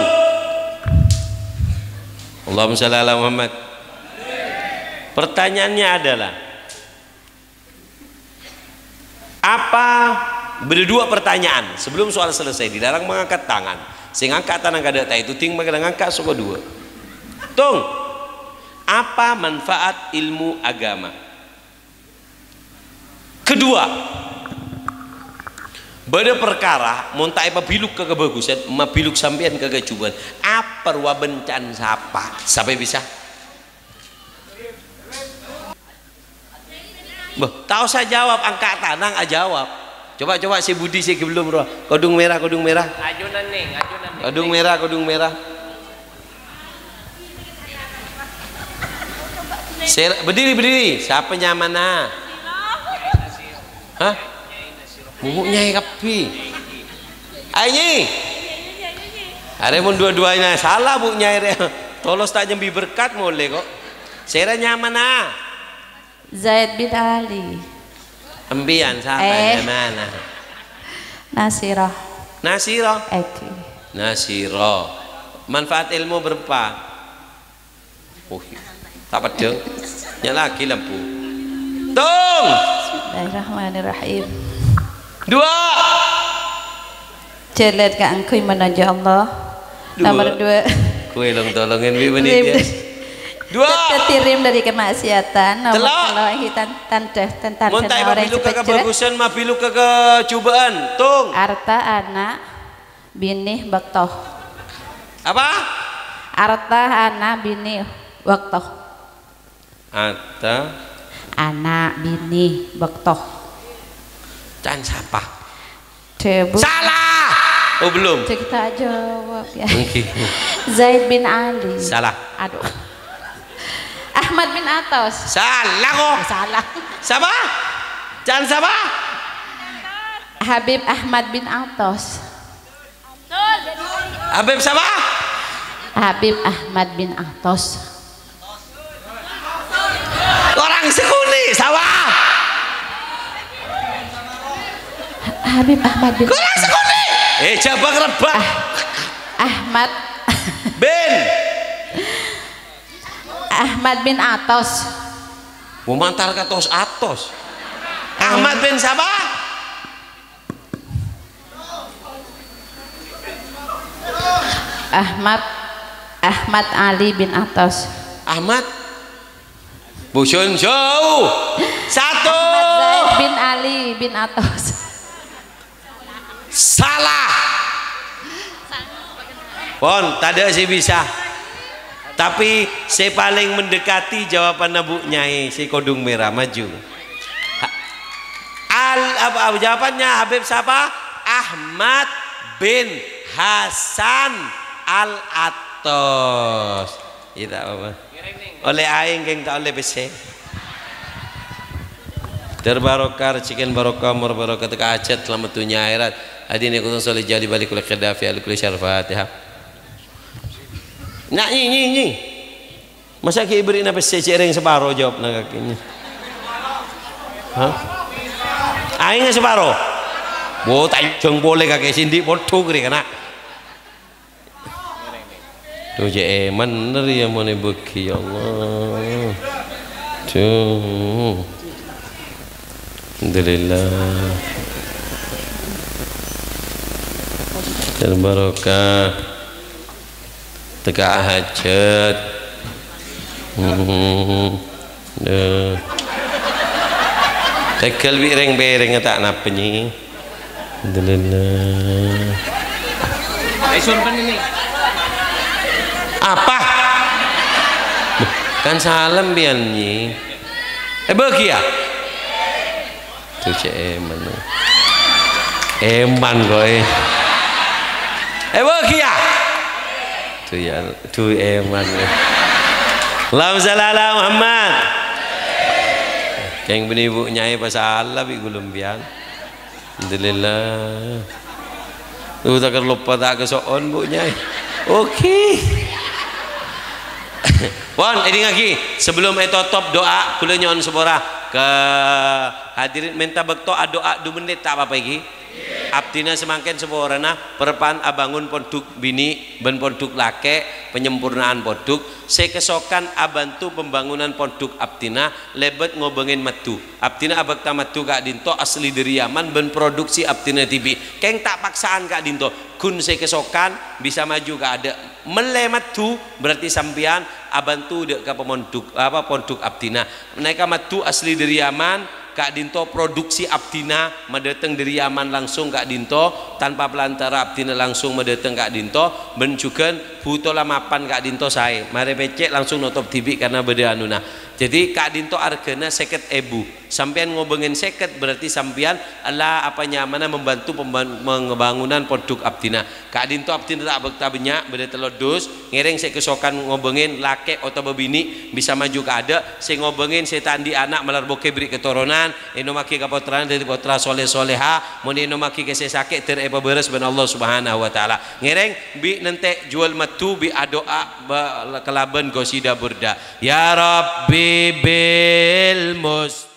Allahumma shalli ala Muhammad. Pertanyaannya adalah apa berdua pertanyaan sebelum soal selesai dilarang mengangkat tangan sehingga angkat tangan kada itu ting mengangkat suka dua tung apa manfaat ilmu agama kedua pada perkara montai biluk ke kebagusan biluk sampean ke kecuban apa wabencan siapa sampai bisa? Bah, tahu saya jawab angkat tanang a jawab. Coba coba si Budi si belum roh kodung merah kodung merah. Ajunan nih ajunan nih. Kodung merah kodung merah. Ser berdiri berdiri. Siapa nyamana? Hah? Bubuk nyai kapi. Ayo Ada pun dua-duanya. Salah bu nyai tolos tak nyembi berkat mulai kok. Sera nyaman ah. Zaid bin Ali. Embian siapa Eh. mana Nasirah. Nasiro Eki. Nasiro manfaat ilmu berapa? Oh tak pedeng nyala lagi lampu tung! Bismillahirrahmanirrahim dua. Jelet ka angkuy menuju Allah. Dua. Nomor dua. Kue long tolongin bi menit ya. Dua. Ketirim dari kemaksiatan. Nomor kalau hitan tanda tentang mau tak orang bilu kagak cepet bagusan mah bilu kagak cobaan tung. Arta anak binih baktoh apa? Arta anak binih baktoh Ata Anak binih baktoh dan siapa? Debu salah! Oh belum. Kita jawab ya. Zaid bin Ali. Salah. Aduh. Ahmad bin Atos. Salah kok. Salah. Siapa? Jangan siapa? Habib Ahmad bin Atos. Habib siapa? Habib Ahmad bin Atos. Orang sekuni sawah Habib Ahmad bin orang sekuni eh jabang rebah Ahmad. Ben. Ahmad bin Atos. Mau mantar katos atos? Ahmad bin siapa? Ahmad. Ahmad Ali bin Atos. Ahmad? Busun jauh. Satu. Zaid bin Ali bin Atos salah. Pon tak ada sih bisa. Tapi saya paling mendekati jawaban Abu Nyai si kodung merah maju. Al apa, jawabannya? Habib siapa? Ahmad bin Hasan Al Atos tidak apa oleh aing geng tak oleh bese. Terbarokah cikin barokah mur barokah teka acet selamat dunia akhirat hadini kutung soleh jadi balik kulit kedafi al kulit syarfatihah nak nyi nyi nyi masa ki beri napa secereng separo jawab nak kakinya Hah? Aing separo. Wo tak jeng boleh kakek sindi podo kiri kana. Tuh je bener ya mana beki ya Allah. Tuh. Alhamdulillah. Dan barokah teka hajat. Hmm. Duh. Tekel bireng-bireng tak napa ni. Alhamdulillah. Apa? Loh, Kan salam bian ni. Eh bagi ya? Tu cik Eman. Eman koi. Eh bagi ya? Tu ya, tu Eman. Allahumma salli ala Muhammad. Keng bini ibu nyai pasal Allah bi gulum bian. Alhamdulillah. Tu tak lupa tak kesoon bu nyai. Okey. Wan, ini lagi sebelum itu top doa kula sebora ke hadirin minta bekto doa 2 menit tak apa-apa lagi. Abdina semangkin seborana perpan abangun ponduk bini ben ponduk lake penyempurnaan ponduk saya kesokan abantu pembangunan ponduk Abdina lebet ngobengin madu Abdina abakta madu kak dinto asli dari Yaman ben produksi Abdina TV. Keng tak paksaan kak dinto. Kun saya kesokan bisa maju kak ada mele madu berarti sampian abantu dek ke pemonduk apa ponduk Abdina. Mereka madu asli dari Yaman Kak Dinto produksi Abdina mendatang dari Yaman langsung Kak Dinto. Tanpa pelantara Abdina langsung mendatang Kak Dinto. Ben juga butuh lamapan Kak Dinto saya mari becek langsung nutup TV karena beda anuna jadi kak dinto argana seket ebu. Sampean ngobengin seket berarti sampean Allah apa nyamana membantu pengembangunan produk abdina. Kak dinto abdina tak bekta banyak berarti telodus ngereng saya kesokan ngobengin lake atau bebini bisa maju ke ada saya ngobengin saya tandi anak melar boke beri keturunan ino maki kapotran dari potra soleh soleha mau ino maki ke saya sakit ter apa beres ben Allah subhanahu wa taala. Ngereng bi nanti jual matu bi adoa kelaban gosida burda ya rabbi bil mus